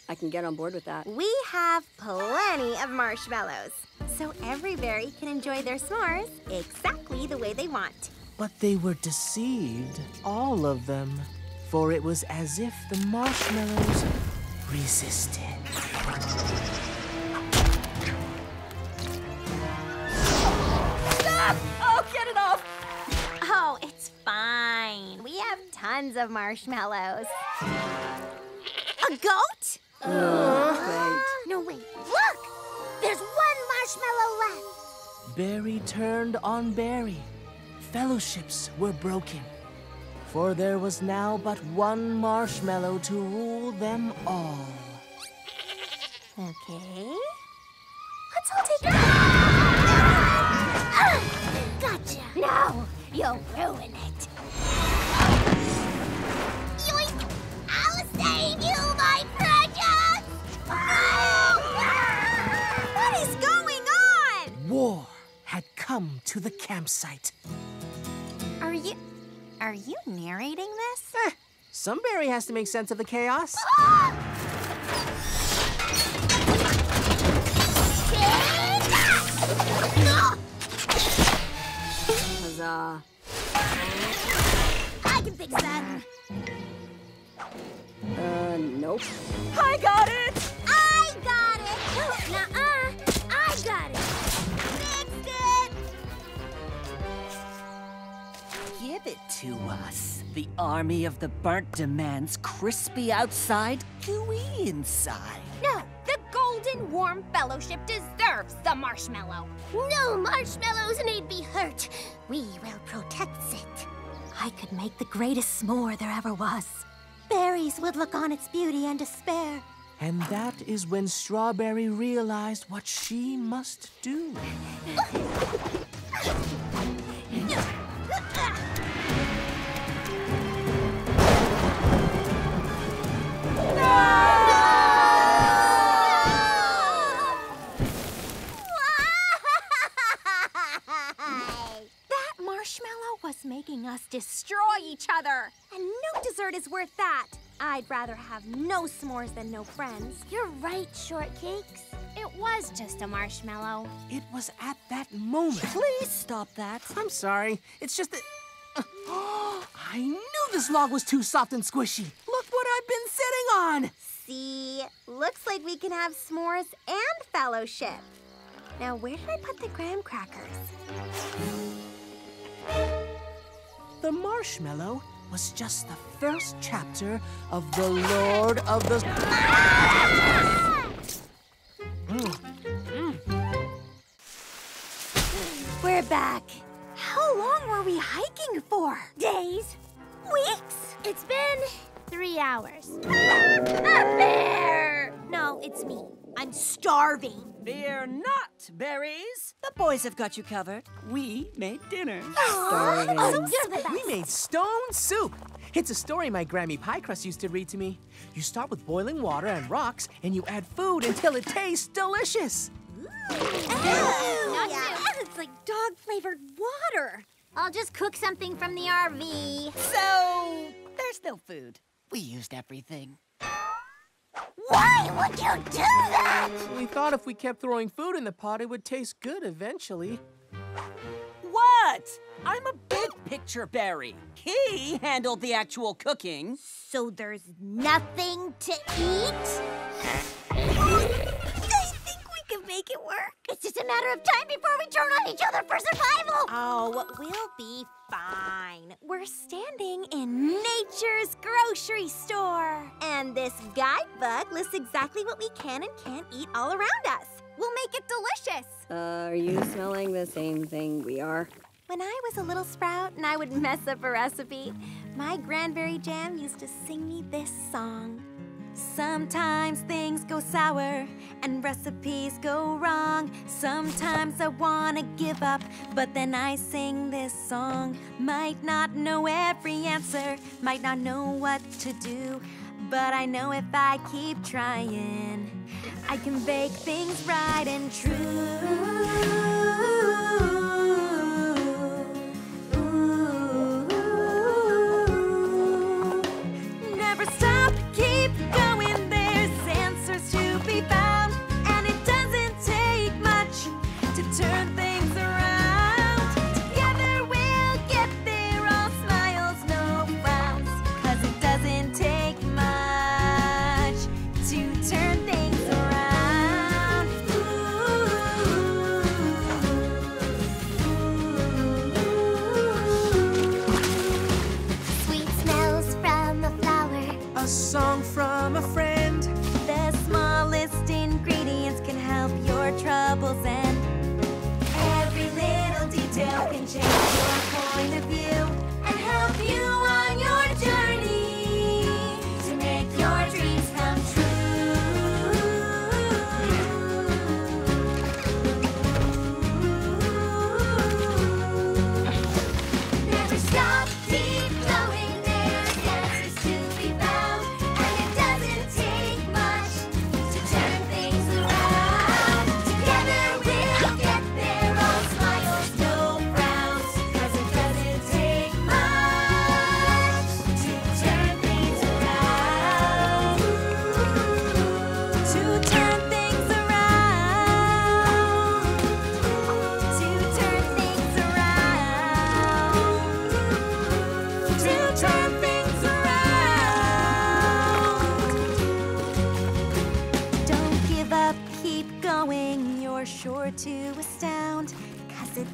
Speaker 14: I can get on board with that.
Speaker 1: We have plenty of marshmallows, so every berry can enjoy their s'mores exactly the way they want.
Speaker 4: But they were deceived, all of them, for it was as if the marshmallows resisted.
Speaker 1: Have tons of marshmallows. A goat?
Speaker 10: No, wait. Look! There's one marshmallow left.
Speaker 4: Berry turned on berry. Fellowships were broken. For there was now but one marshmallow to rule them all.
Speaker 1: Okay. Let's all take ah!
Speaker 10: Gotcha.
Speaker 2: No, you'll ruin it.
Speaker 10: Save you, my precious! *laughs*
Speaker 1: What is going on?
Speaker 4: War had come to the campsite.
Speaker 1: Are you. Are you narrating this?
Speaker 4: Eh, some berry has to make sense of the chaos. *laughs*
Speaker 14: Huzzah.
Speaker 10: I can fix that.
Speaker 14: Uh, nope.
Speaker 9: I got it!
Speaker 10: I got it. Nuh-uh. I got it. Fixed it.
Speaker 5: Give it to us. The army of the burnt demands crispy outside, gooey inside.
Speaker 21: No, the golden warm fellowship deserves the marshmallow.
Speaker 10: No marshmallows need be hurt. We will protect it.
Speaker 1: I could make the greatest s'more there ever was. Berries would look on its beauty and despair.
Speaker 4: And that is when Strawberry realized what she must do.
Speaker 1: That marshmallow was making us destroy each other. And no dessert is worth that. I'd rather have no s'mores than no friends.
Speaker 10: You're right, shortcakes.
Speaker 21: It was just a marshmallow.
Speaker 4: It was at that moment.
Speaker 5: Please stop that.
Speaker 4: I'm sorry. It's just that. Uh, *gasps* I knew this log was too soft and squishy. Look what I've been sitting on.
Speaker 1: See, looks like we can have s'mores and fellowship. Now, where did I put the graham crackers?
Speaker 4: The marshmallow was just the first chapter of The Lord of the...
Speaker 1: We're back. How long were we hiking for? Days? Weeks?
Speaker 10: It's been three hours.
Speaker 1: A bear! No, it's me. I'm starving.
Speaker 5: Fear not, berries. The boys have got you covered. We made dinner. *gasps*
Speaker 1: Starving. Oh, you're the best.
Speaker 4: We made stone soup. It's a story my Grammy Piecrust used to read to me. You start with boiling water and rocks, and you add food until it tastes delicious.
Speaker 1: yeah. It's like dog flavored water.
Speaker 10: I'll just cook something from the RV.
Speaker 5: So, there's no food. We used everything.
Speaker 10: Why would you do that?
Speaker 4: We thought if we kept throwing food in the pot, it would taste good eventually.
Speaker 5: What? I'm a big picture berry. He handled the actual cooking.
Speaker 10: So there's nothing to eat? *laughs* make it work. It's just a matter of time before we turn on each other for survival.
Speaker 1: Oh, we'll be fine. We're standing in nature's grocery store. And this guidebook lists exactly what we can and can't eat all around us. We'll make it delicious.
Speaker 37: Uh, are you smelling the same thing we are?
Speaker 1: When I was a little sprout and I would *laughs* mess up a recipe, my Granberry Jam used to sing me this song. Sometimes things go sour and recipes go wrong. Sometimes I wanna give up, but then I sing this song. Might not know every answer, might not know what to do, but I know if I keep trying, I can bake things right and true. Never stop, keep going. There's answers to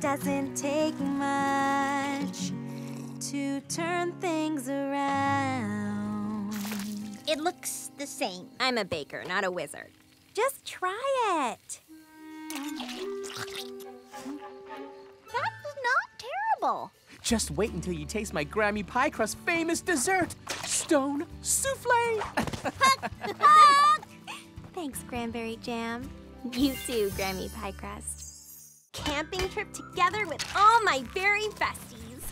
Speaker 1: doesn't take much to turn things around. It
Speaker 10: looks the same.
Speaker 1: I'm a baker, not a wizard. Just try it.
Speaker 10: That's not terrible.
Speaker 4: Just wait until you taste my Grammy Piecrust famous dessert, Stone Souffle.
Speaker 1: Thanks, Cranberry Jam. You too, Grammy Piecrust. Camping trip together with all my berry besties.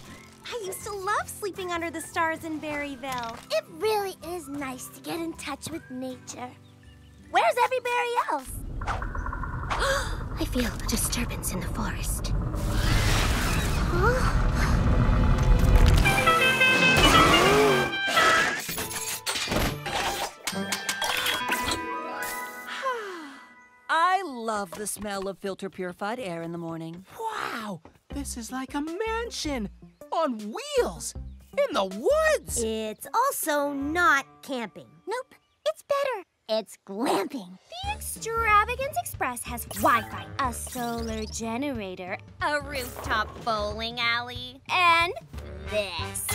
Speaker 1: I used to love sleeping under the stars in Berryville.
Speaker 10: It really is nice to get in touch with nature. Where's everybody else? *gasps*
Speaker 21: I feel a disturbance in the forest.
Speaker 5: I love the smell of filter purified air in the morning.
Speaker 4: Wow, this is like a mansion on wheels in the woods.
Speaker 1: It's also not camping.
Speaker 10: Nope, it's better. It's glamping.
Speaker 11: The Extravagance Express has Wi-Fi, a solar generator, a rooftop bowling alley, and this.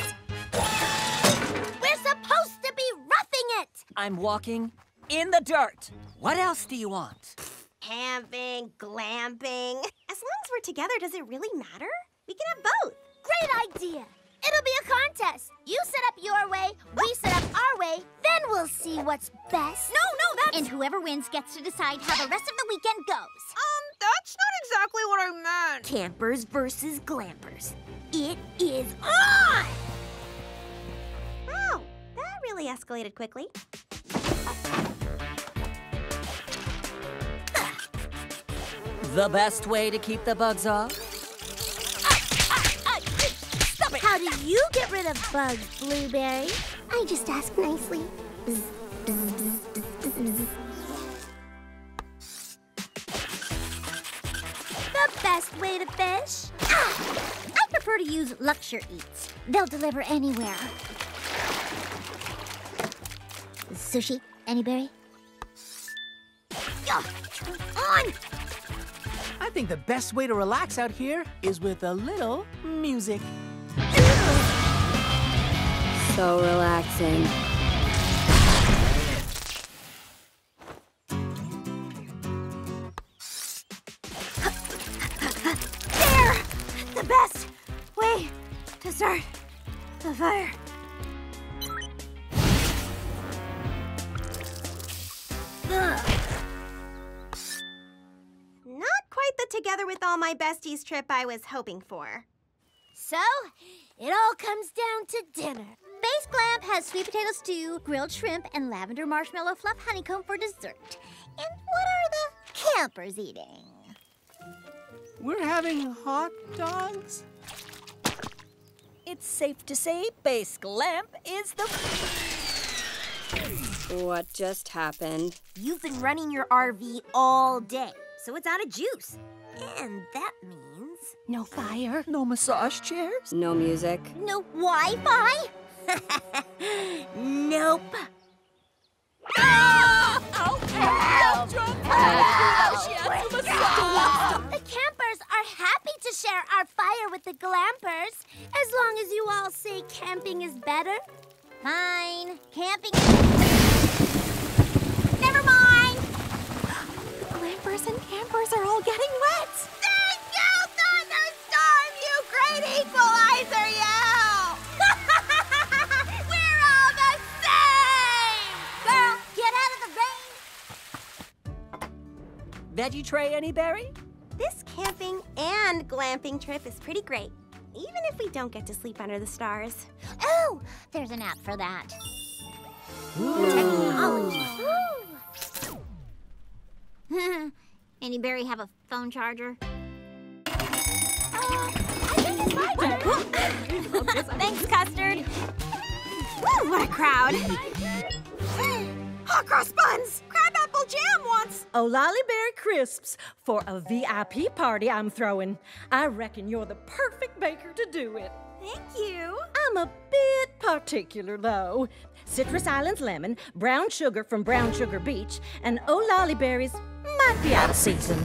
Speaker 10: We're supposed to be roughing it!
Speaker 5: I'm walking in the dirt. What else do you want?
Speaker 1: Camping, glamping. As long as we're together, does it really matter? We can have both.
Speaker 10: Great idea! It'll be a contest. You set up your way, we set up our way, then we'll see what's best.
Speaker 1: No, no, that's...
Speaker 10: And whoever wins gets to decide how the rest of the weekend goes.
Speaker 16: Um, that's not exactly what I meant.
Speaker 10: Campers versus glampers. It is on!
Speaker 1: Wow, that really escalated quickly.
Speaker 5: The best way to keep the bugs off?
Speaker 10: Stop it! How do you get rid of bugs, Blueberry? I just ask nicely. Bzz, bzz, bzz. The best way to fish? Ah, I prefer to use Luxure Eats. They'll deliver anywhere. Sushi? Any berry?
Speaker 1: Ugh, on!
Speaker 4: Think the best way to relax out here is with a little music.
Speaker 38: So relaxing.
Speaker 1: There! The best way to start the fire. With all my besties trip I was hoping for.
Speaker 10: So, it all comes down to dinner. Base Glamp has sweet potato stew, grilled shrimp, and lavender marshmallow fluff honeycomb for dessert. And what are the campers eating?
Speaker 4: We're having hot dogs?
Speaker 5: It's safe to say Base Glamp is the.
Speaker 38: What just happened?
Speaker 1: You've been running your RV all day, so it's out of juice. And that means
Speaker 9: No fire.
Speaker 5: No massage chairs?
Speaker 38: No music.
Speaker 10: No Wi-Fi? *laughs*
Speaker 1: nope. Ah!
Speaker 10: The campers are happy to share our fire with the glampers, as long as you all say camping is better. Fine, camping. Never mind.
Speaker 1: Glampers and campers are all getting wet.
Speaker 10: Thank you, thunderstorm, you great equalizer, you! *laughs* We're all the same! Girl, get out of the rain!
Speaker 5: Veggie tray, any berry?
Speaker 1: This camping and glamping trip is pretty great, even if we don't get to sleep under the stars.
Speaker 10: Oh, there's an app for that. Technology. Any *laughs* berry have a phone charger? Uh I think it's my *gasps* one. *laughs*
Speaker 1: Thanks, Custard. Woo, what a crowd. *gasps* Hot cross buns! Crabapple jam once!
Speaker 9: Oh, Lollyberry Crisps for a VIP party I'm throwing. I reckon you're the perfect baker to do it.
Speaker 1: Thank you.
Speaker 9: I'm a bit particular, though. Citrus Islands lemon, brown sugar from Brown Sugar Beach, and Oh Lollyberries might be out of season.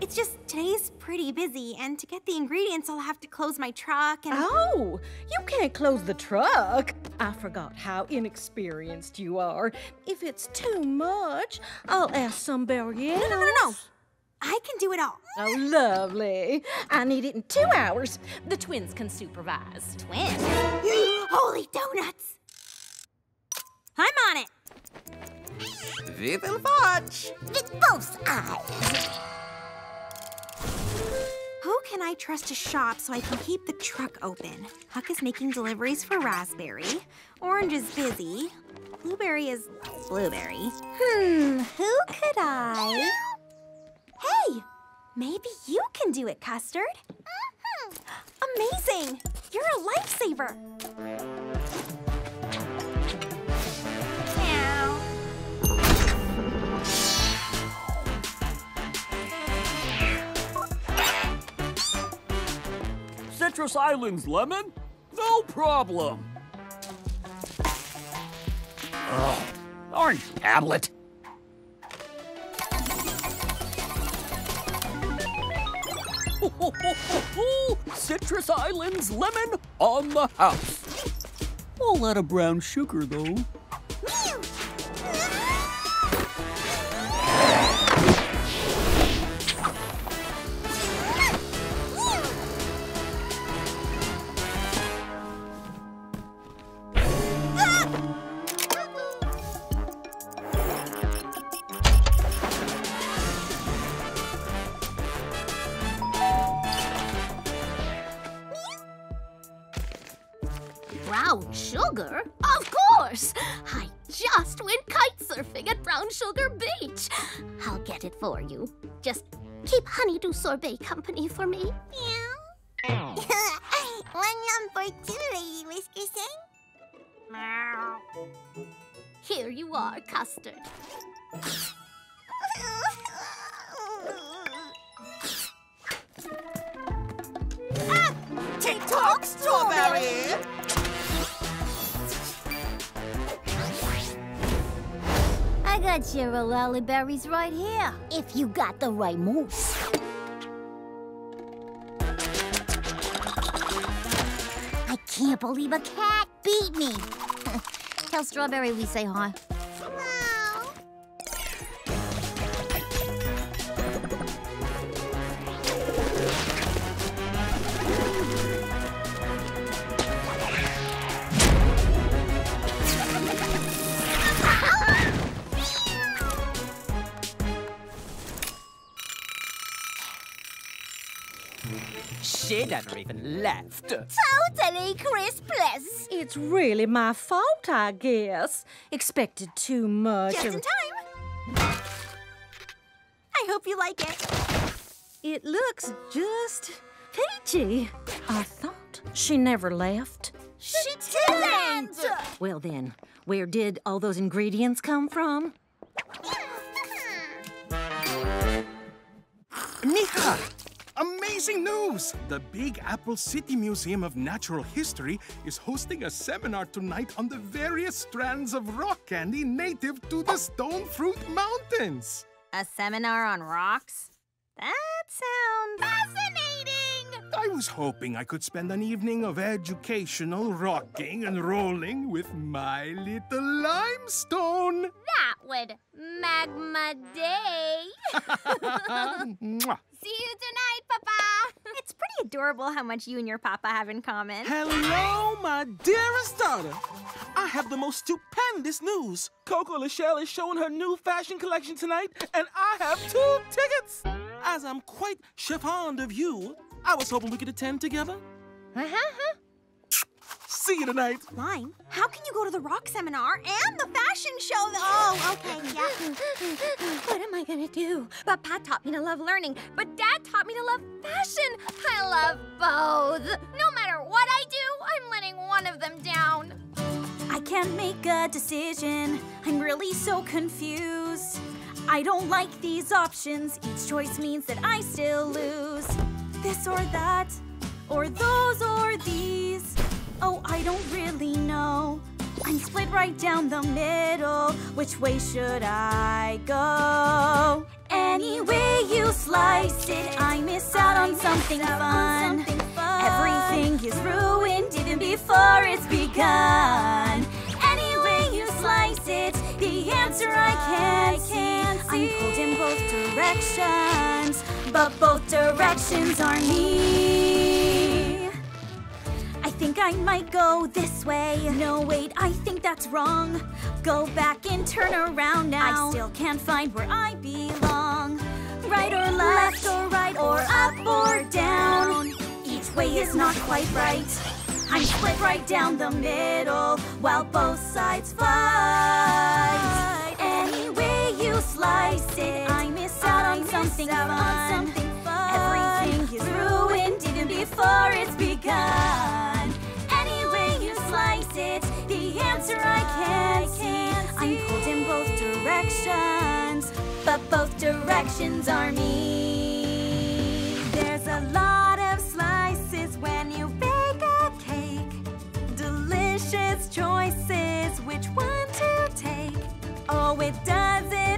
Speaker 1: It's just today's pretty busy, and to get the ingredients, I'll have to close my truck and.
Speaker 9: Oh, you can't close the truck. I forgot how inexperienced you are. If it's too much, I'll ask somebody else.
Speaker 1: No, no, no, no. I can do it all.
Speaker 9: Oh, lovely. I need it in two hours. The twins can supervise.
Speaker 1: Twins? *gasps* Holy donuts! I'm on it.
Speaker 3: We will watch.
Speaker 10: With both eyes.
Speaker 1: Who can I trust to shop so I can keep the truck open? Huck is making deliveries for Raspberry. Orange is busy. Blueberry is Blueberry. Hmm, who could I? Hey, maybe you can do it, Custard. Amazing! You're a lifesaver.
Speaker 39: Citrus Islands, Lemon? No problem. Ugh, orange tablet. *laughs*
Speaker 17: Citrus Islands lemon on the house.
Speaker 10: All out of brown sugar, though. Sorbet company for me. *laughs*
Speaker 2: One number two, Lady Whiskerson.
Speaker 10: Here you are, Custard.
Speaker 40: TikTok strawberry!
Speaker 2: I got your lolly berries right here, if you got the right moves. Believe a cat beat me. *laughs* Tell Strawberry we say hi.
Speaker 5: Never even left.
Speaker 2: Totally Crispless.
Speaker 9: It's really my fault, I guess. Expected too much.
Speaker 21: Just in time. I hope you like it.
Speaker 9: It looks just peachy. I thought she never left.
Speaker 2: She didn't!
Speaker 9: Well, then, where did all those ingredients come from? *laughs*
Speaker 13: Mija! Amazing news! The Big Apple City Museum of Natural History is hosting a seminar tonight on the various strands of rock candy native to the Stone Fruit Mountains.
Speaker 1: A seminar on rocks? That sounds
Speaker 2: fascinating.
Speaker 13: I was hoping I could spend an evening of educational rocking and rolling with my little limestone.
Speaker 10: That would magma day. *laughs* *laughs*
Speaker 13: Mwah.
Speaker 21: See you tonight, Papa. *laughs*
Speaker 1: It's pretty adorable how much you and your papa have in common.
Speaker 41: Hello, my dearest daughter. I have the most stupendous news. Coco Lachelle is showing her new fashion collection tonight, and I have two tickets. As I'm quite fond of you, I was hoping we could attend together.
Speaker 21: Uh-huh.
Speaker 41: See you tonight.
Speaker 21: Line, how can you go to the rock seminar and the fashion show? Oh, okay, yeah. what am I gonna do? Papa taught me to love learning, but Dad taught me to love fashion. I love both. No matter what I do, I'm letting one of them down.
Speaker 42: I can't make a decision. I'm really so confused. I don't like these options. Each choice means that I still lose. This or that, or those or these. Oh, I don't really know. I'm split right down the middle. Which way should I go? Any way you slice it, I miss out on something fun. Everything is ruined even before it's begun. Any way you slice it, the answer I can't see. I'm pulled in both directions, but both directions are me. I think I might go this way. No, wait, I think that's wrong. Go back and turn around now. I still can't find where I belong. Right or left, or right, or up or down. Each way is not quite right. I'm split right down the middle while both sides fight. Any way you slice it, I miss out on something fun. Everything is ruined even before it's begun. Answer I can't see. I'm pulled in both directions, but both directions are me. There's a lot of slices when you bake a cake. Delicious choices, which one to take? Oh, it doesn't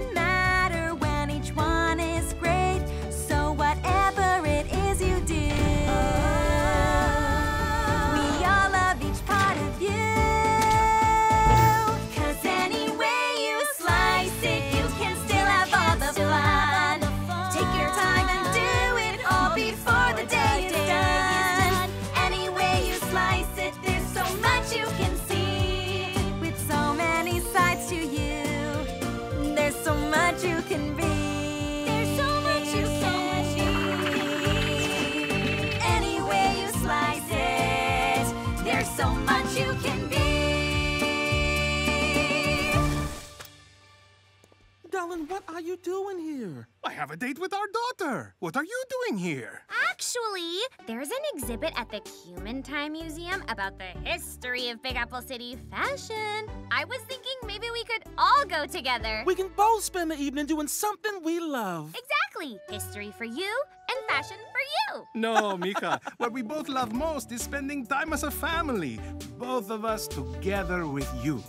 Speaker 43: Darling, what are you doing here?
Speaker 13: I have a date with our daughter. What are you doing here?
Speaker 2: Actually, there's an exhibit at the Human Time Museum about the history of Big Apple City fashion. I was thinking maybe we could all go together.
Speaker 43: We can both spend the evening doing something we love.
Speaker 2: Exactly. History for you and fashion for you.
Speaker 13: No, Mika. *laughs* what we both love most is spending time as a family. Both of us together with you.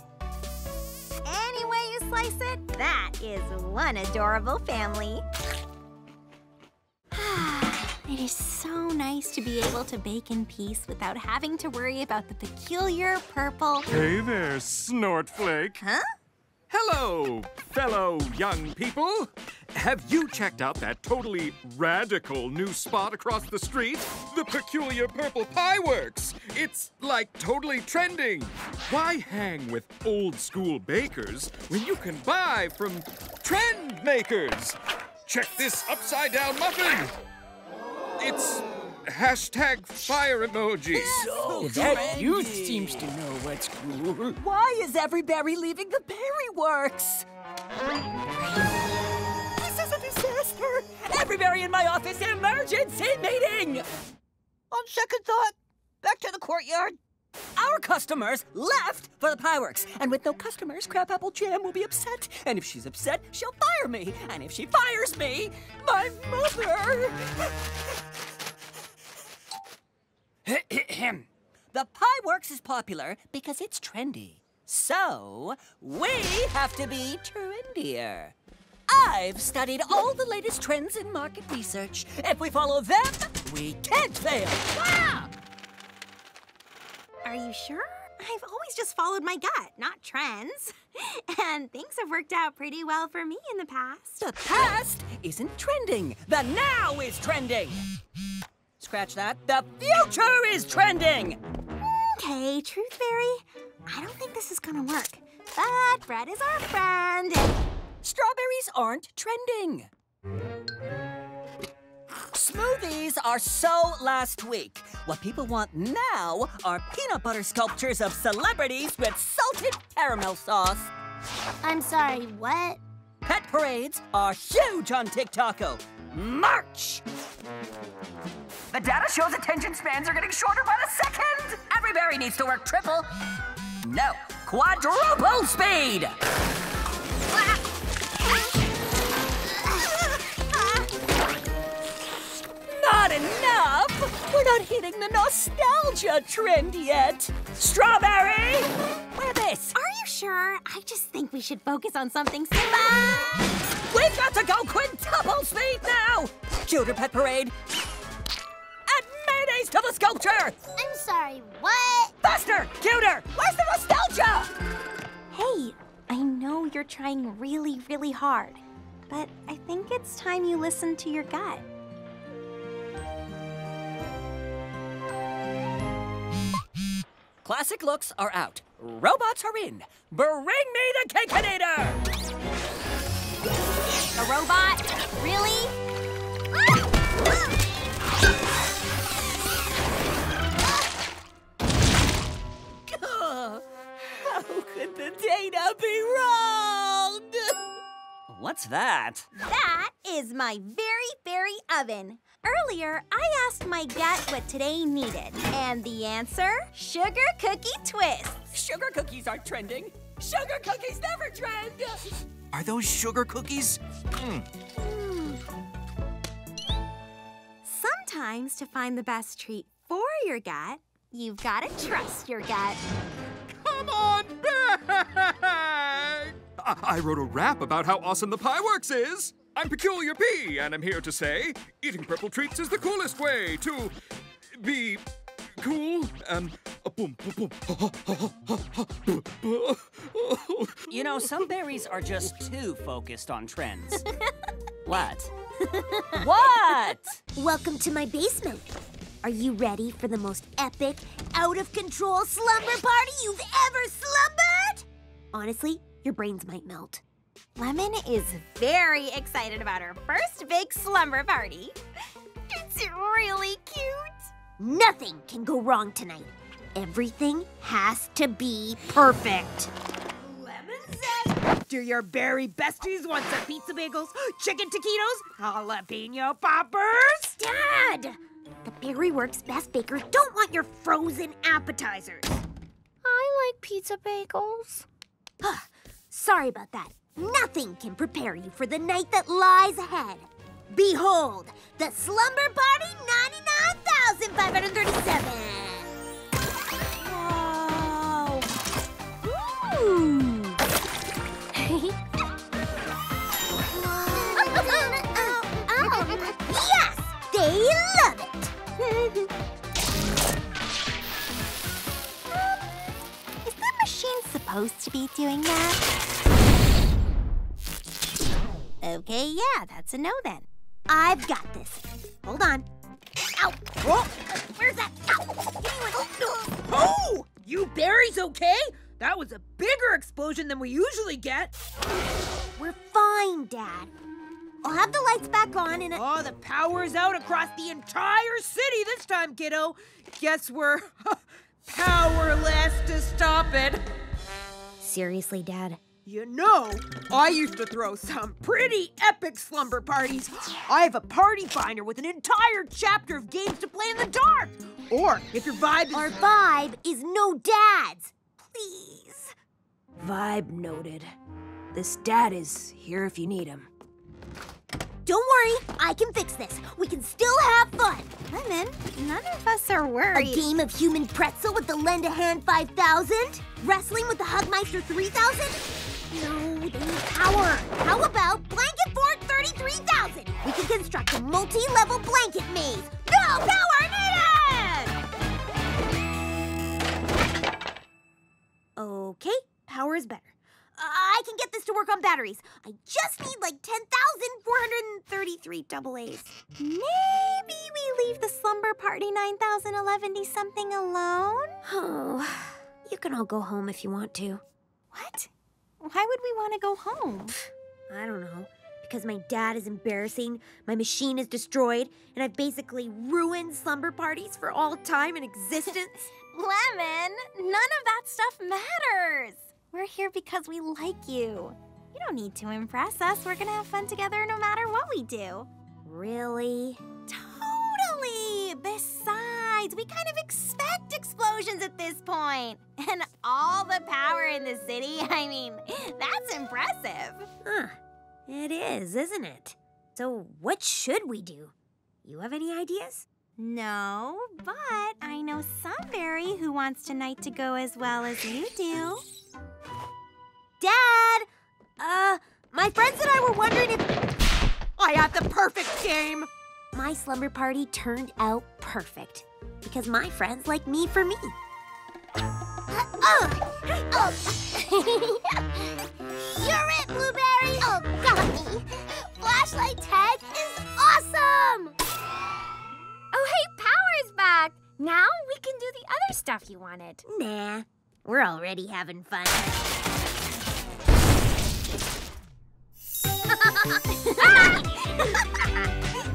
Speaker 1: Anyway, you slice it, that is one adorable family. *sighs* it is so nice to be able to bake in peace without having to worry about the peculiar purple.
Speaker 22: Hey there, Snortflake.
Speaker 1: Huh?
Speaker 22: Hello, fellow young people. Have you checked out that totally radical new spot across the street? The Peculiar Purple Pie Works. It's like totally trending. Why hang with old school bakers when you can buy from trend makers? Check this upside down muffin. It's hashtag fire emojis.
Speaker 5: So
Speaker 4: that youth seems to know what's cool.
Speaker 5: Why is every berry leaving the berry works? This is a disaster! Every berry in my office, emergency meeting! On second thought, back to the courtyard. Our customers left for the pie works, and with no customers, Crabapple Jam will be upset. And if she's upset, she'll fire me. And if she fires me, my mother. *laughs* *coughs* the Pie Works is popular because it's trendy. So, we have to be trendier. I've studied all the latest trends in market research. If we follow them, we can't fail. Ah!
Speaker 1: Are you sure? I've always just followed my gut, not trends. *laughs* And things have worked out pretty well for me in the past.
Speaker 5: The past isn't trending. The now is trending. Scratch that. The future is trending.
Speaker 1: Okay, Truthberry, I don't think this is gonna work. But Brett is our friend,
Speaker 5: Strawberries aren't trending. Smoothies are so last week. What people want now are peanut butter sculptures of celebrities with salted caramel sauce.
Speaker 2: I'm sorry, what?
Speaker 5: Pet parades are huge on TikTok. -o. March! The data shows attention spans are getting shorter by the second. Every berry needs to work triple. No, quadruple speed. Not enough! We're not hitting the nostalgia trend yet. Strawberry! Wear this.
Speaker 1: Are you sure? I just think we should focus on something simple.
Speaker 5: We've got to go quintuple speed now! Cuter Pet Parade! Mayonnaise to the sculpture!
Speaker 2: I'm sorry, what?
Speaker 5: Faster! Cuter! Where's the nostalgia?
Speaker 1: Hey, I know you're trying really, really hard, but I think it's time you listen to your gut.
Speaker 5: Classic looks are out. Robots are in. Bring me the Cakeinator!
Speaker 1: A robot? Really?
Speaker 5: How could the data be wrong? What's that?
Speaker 1: That is my very, very oven. Earlier, I asked my gut what today needed, and the answer sugar cookie twists.
Speaker 5: Sugar cookies aren't trending. Sugar cookies never trend.
Speaker 44: Are those sugar cookies? Mm.
Speaker 1: Sometimes, to find the best treat for your gut, you've got to trust your gut.
Speaker 22: Come on back! I, I wrote a rap about how awesome the Pie Works is. I'm Peculiar P, and I'm here to say eating purple treats is the coolest way to be cool. Um, a boom, boom, boom.
Speaker 5: You know, some berries are just too focused on trends. *laughs* what? *laughs* what?
Speaker 10: Welcome to my basement. Are you ready for the most epic, out of control slumber party you've ever slumbered? Honestly, your brains might melt.
Speaker 1: Lemon is very excited about her first big slumber party. It's really cute.
Speaker 10: Nothing can go wrong tonight. Everything has to be perfect.
Speaker 6: Do your berry besties want some pizza bagels, chicken taquitos, jalapeno poppers?
Speaker 10: Dad! The Berry Works best bakers don't want your frozen appetizers.
Speaker 21: I like pizza bagels.
Speaker 10: Sorry about that. Nothing can prepare you for the night that lies ahead. Behold, the Slumber Party 99,537! Whoa! Ooh! *laughs* *laughs* yes! They love it!
Speaker 1: Is that machine supposed to be doing that? Okay, yeah, that's a no then.
Speaker 10: I've got this. Hold on. Ow!
Speaker 6: Oh,
Speaker 10: Where's that? Ow! Give oh,
Speaker 6: oh! You berries okay? That was a bigger explosion than we usually get.
Speaker 10: We're fine, Dad. I'll have the lights back on in a.
Speaker 6: Oh, the power's out across the entire city this time, kiddo. Guess we're *laughs* powerless to stop it.
Speaker 10: Seriously, Dad?
Speaker 6: You know, I used to throw some pretty epic slumber parties. I have a party finder with an entire chapter of games to play in the dark. Or if your vibe is.
Speaker 10: Our vibe is no dads. Please.
Speaker 6: Vibe noted. This dad is here if you need him.
Speaker 10: Don't worry, I can fix this. We can still have fun.
Speaker 1: Lemon, none of us are worried.
Speaker 10: A game of human pretzel with the Lend a Hand 5000? Wrestling with the Hugmeister 3000? No, they need power. How about Blanket Fort 33,000? We can construct a multi-level blanket maze. No power needed! Okay, power is better. I can get this to work on batteries. I just need like 10,433 double A's.
Speaker 1: Maybe we leave the slumber party 9011 something alone?
Speaker 10: Oh, you can all go home if you want to.
Speaker 1: What? Why would we want to go home?
Speaker 10: I don't know. Because my dad is embarrassing, my machine is destroyed, and I've basically ruined slumber parties for all time and existence. *laughs*
Speaker 1: Lemon, none of that stuff matters. We're here because we like you. You don't need to impress us. We're gonna have fun together no matter what we do.
Speaker 10: really?
Speaker 1: Totally! Besides, we kind of expect explosions at this point. *laughs* And all the power in the city, *laughs* I mean, that's impressive.
Speaker 10: Huh. It is, isn't it? So, what should we do? You have any ideas?
Speaker 1: No, but I know somebody who wants tonight to go as well as you do.
Speaker 10: Dad! Uh, my friends and I were wondering if.
Speaker 6: I have the perfect game!
Speaker 10: My slumber party turned out perfect. Because my friends like me for me. *laughs*
Speaker 21: You're it, Blueberry! Oh, got me! Flashlight tag is awesome!
Speaker 11: Oh, hey, Power's back! Now we can do the other stuff you wanted.
Speaker 10: Nah, we're already having fun. ハハハハ!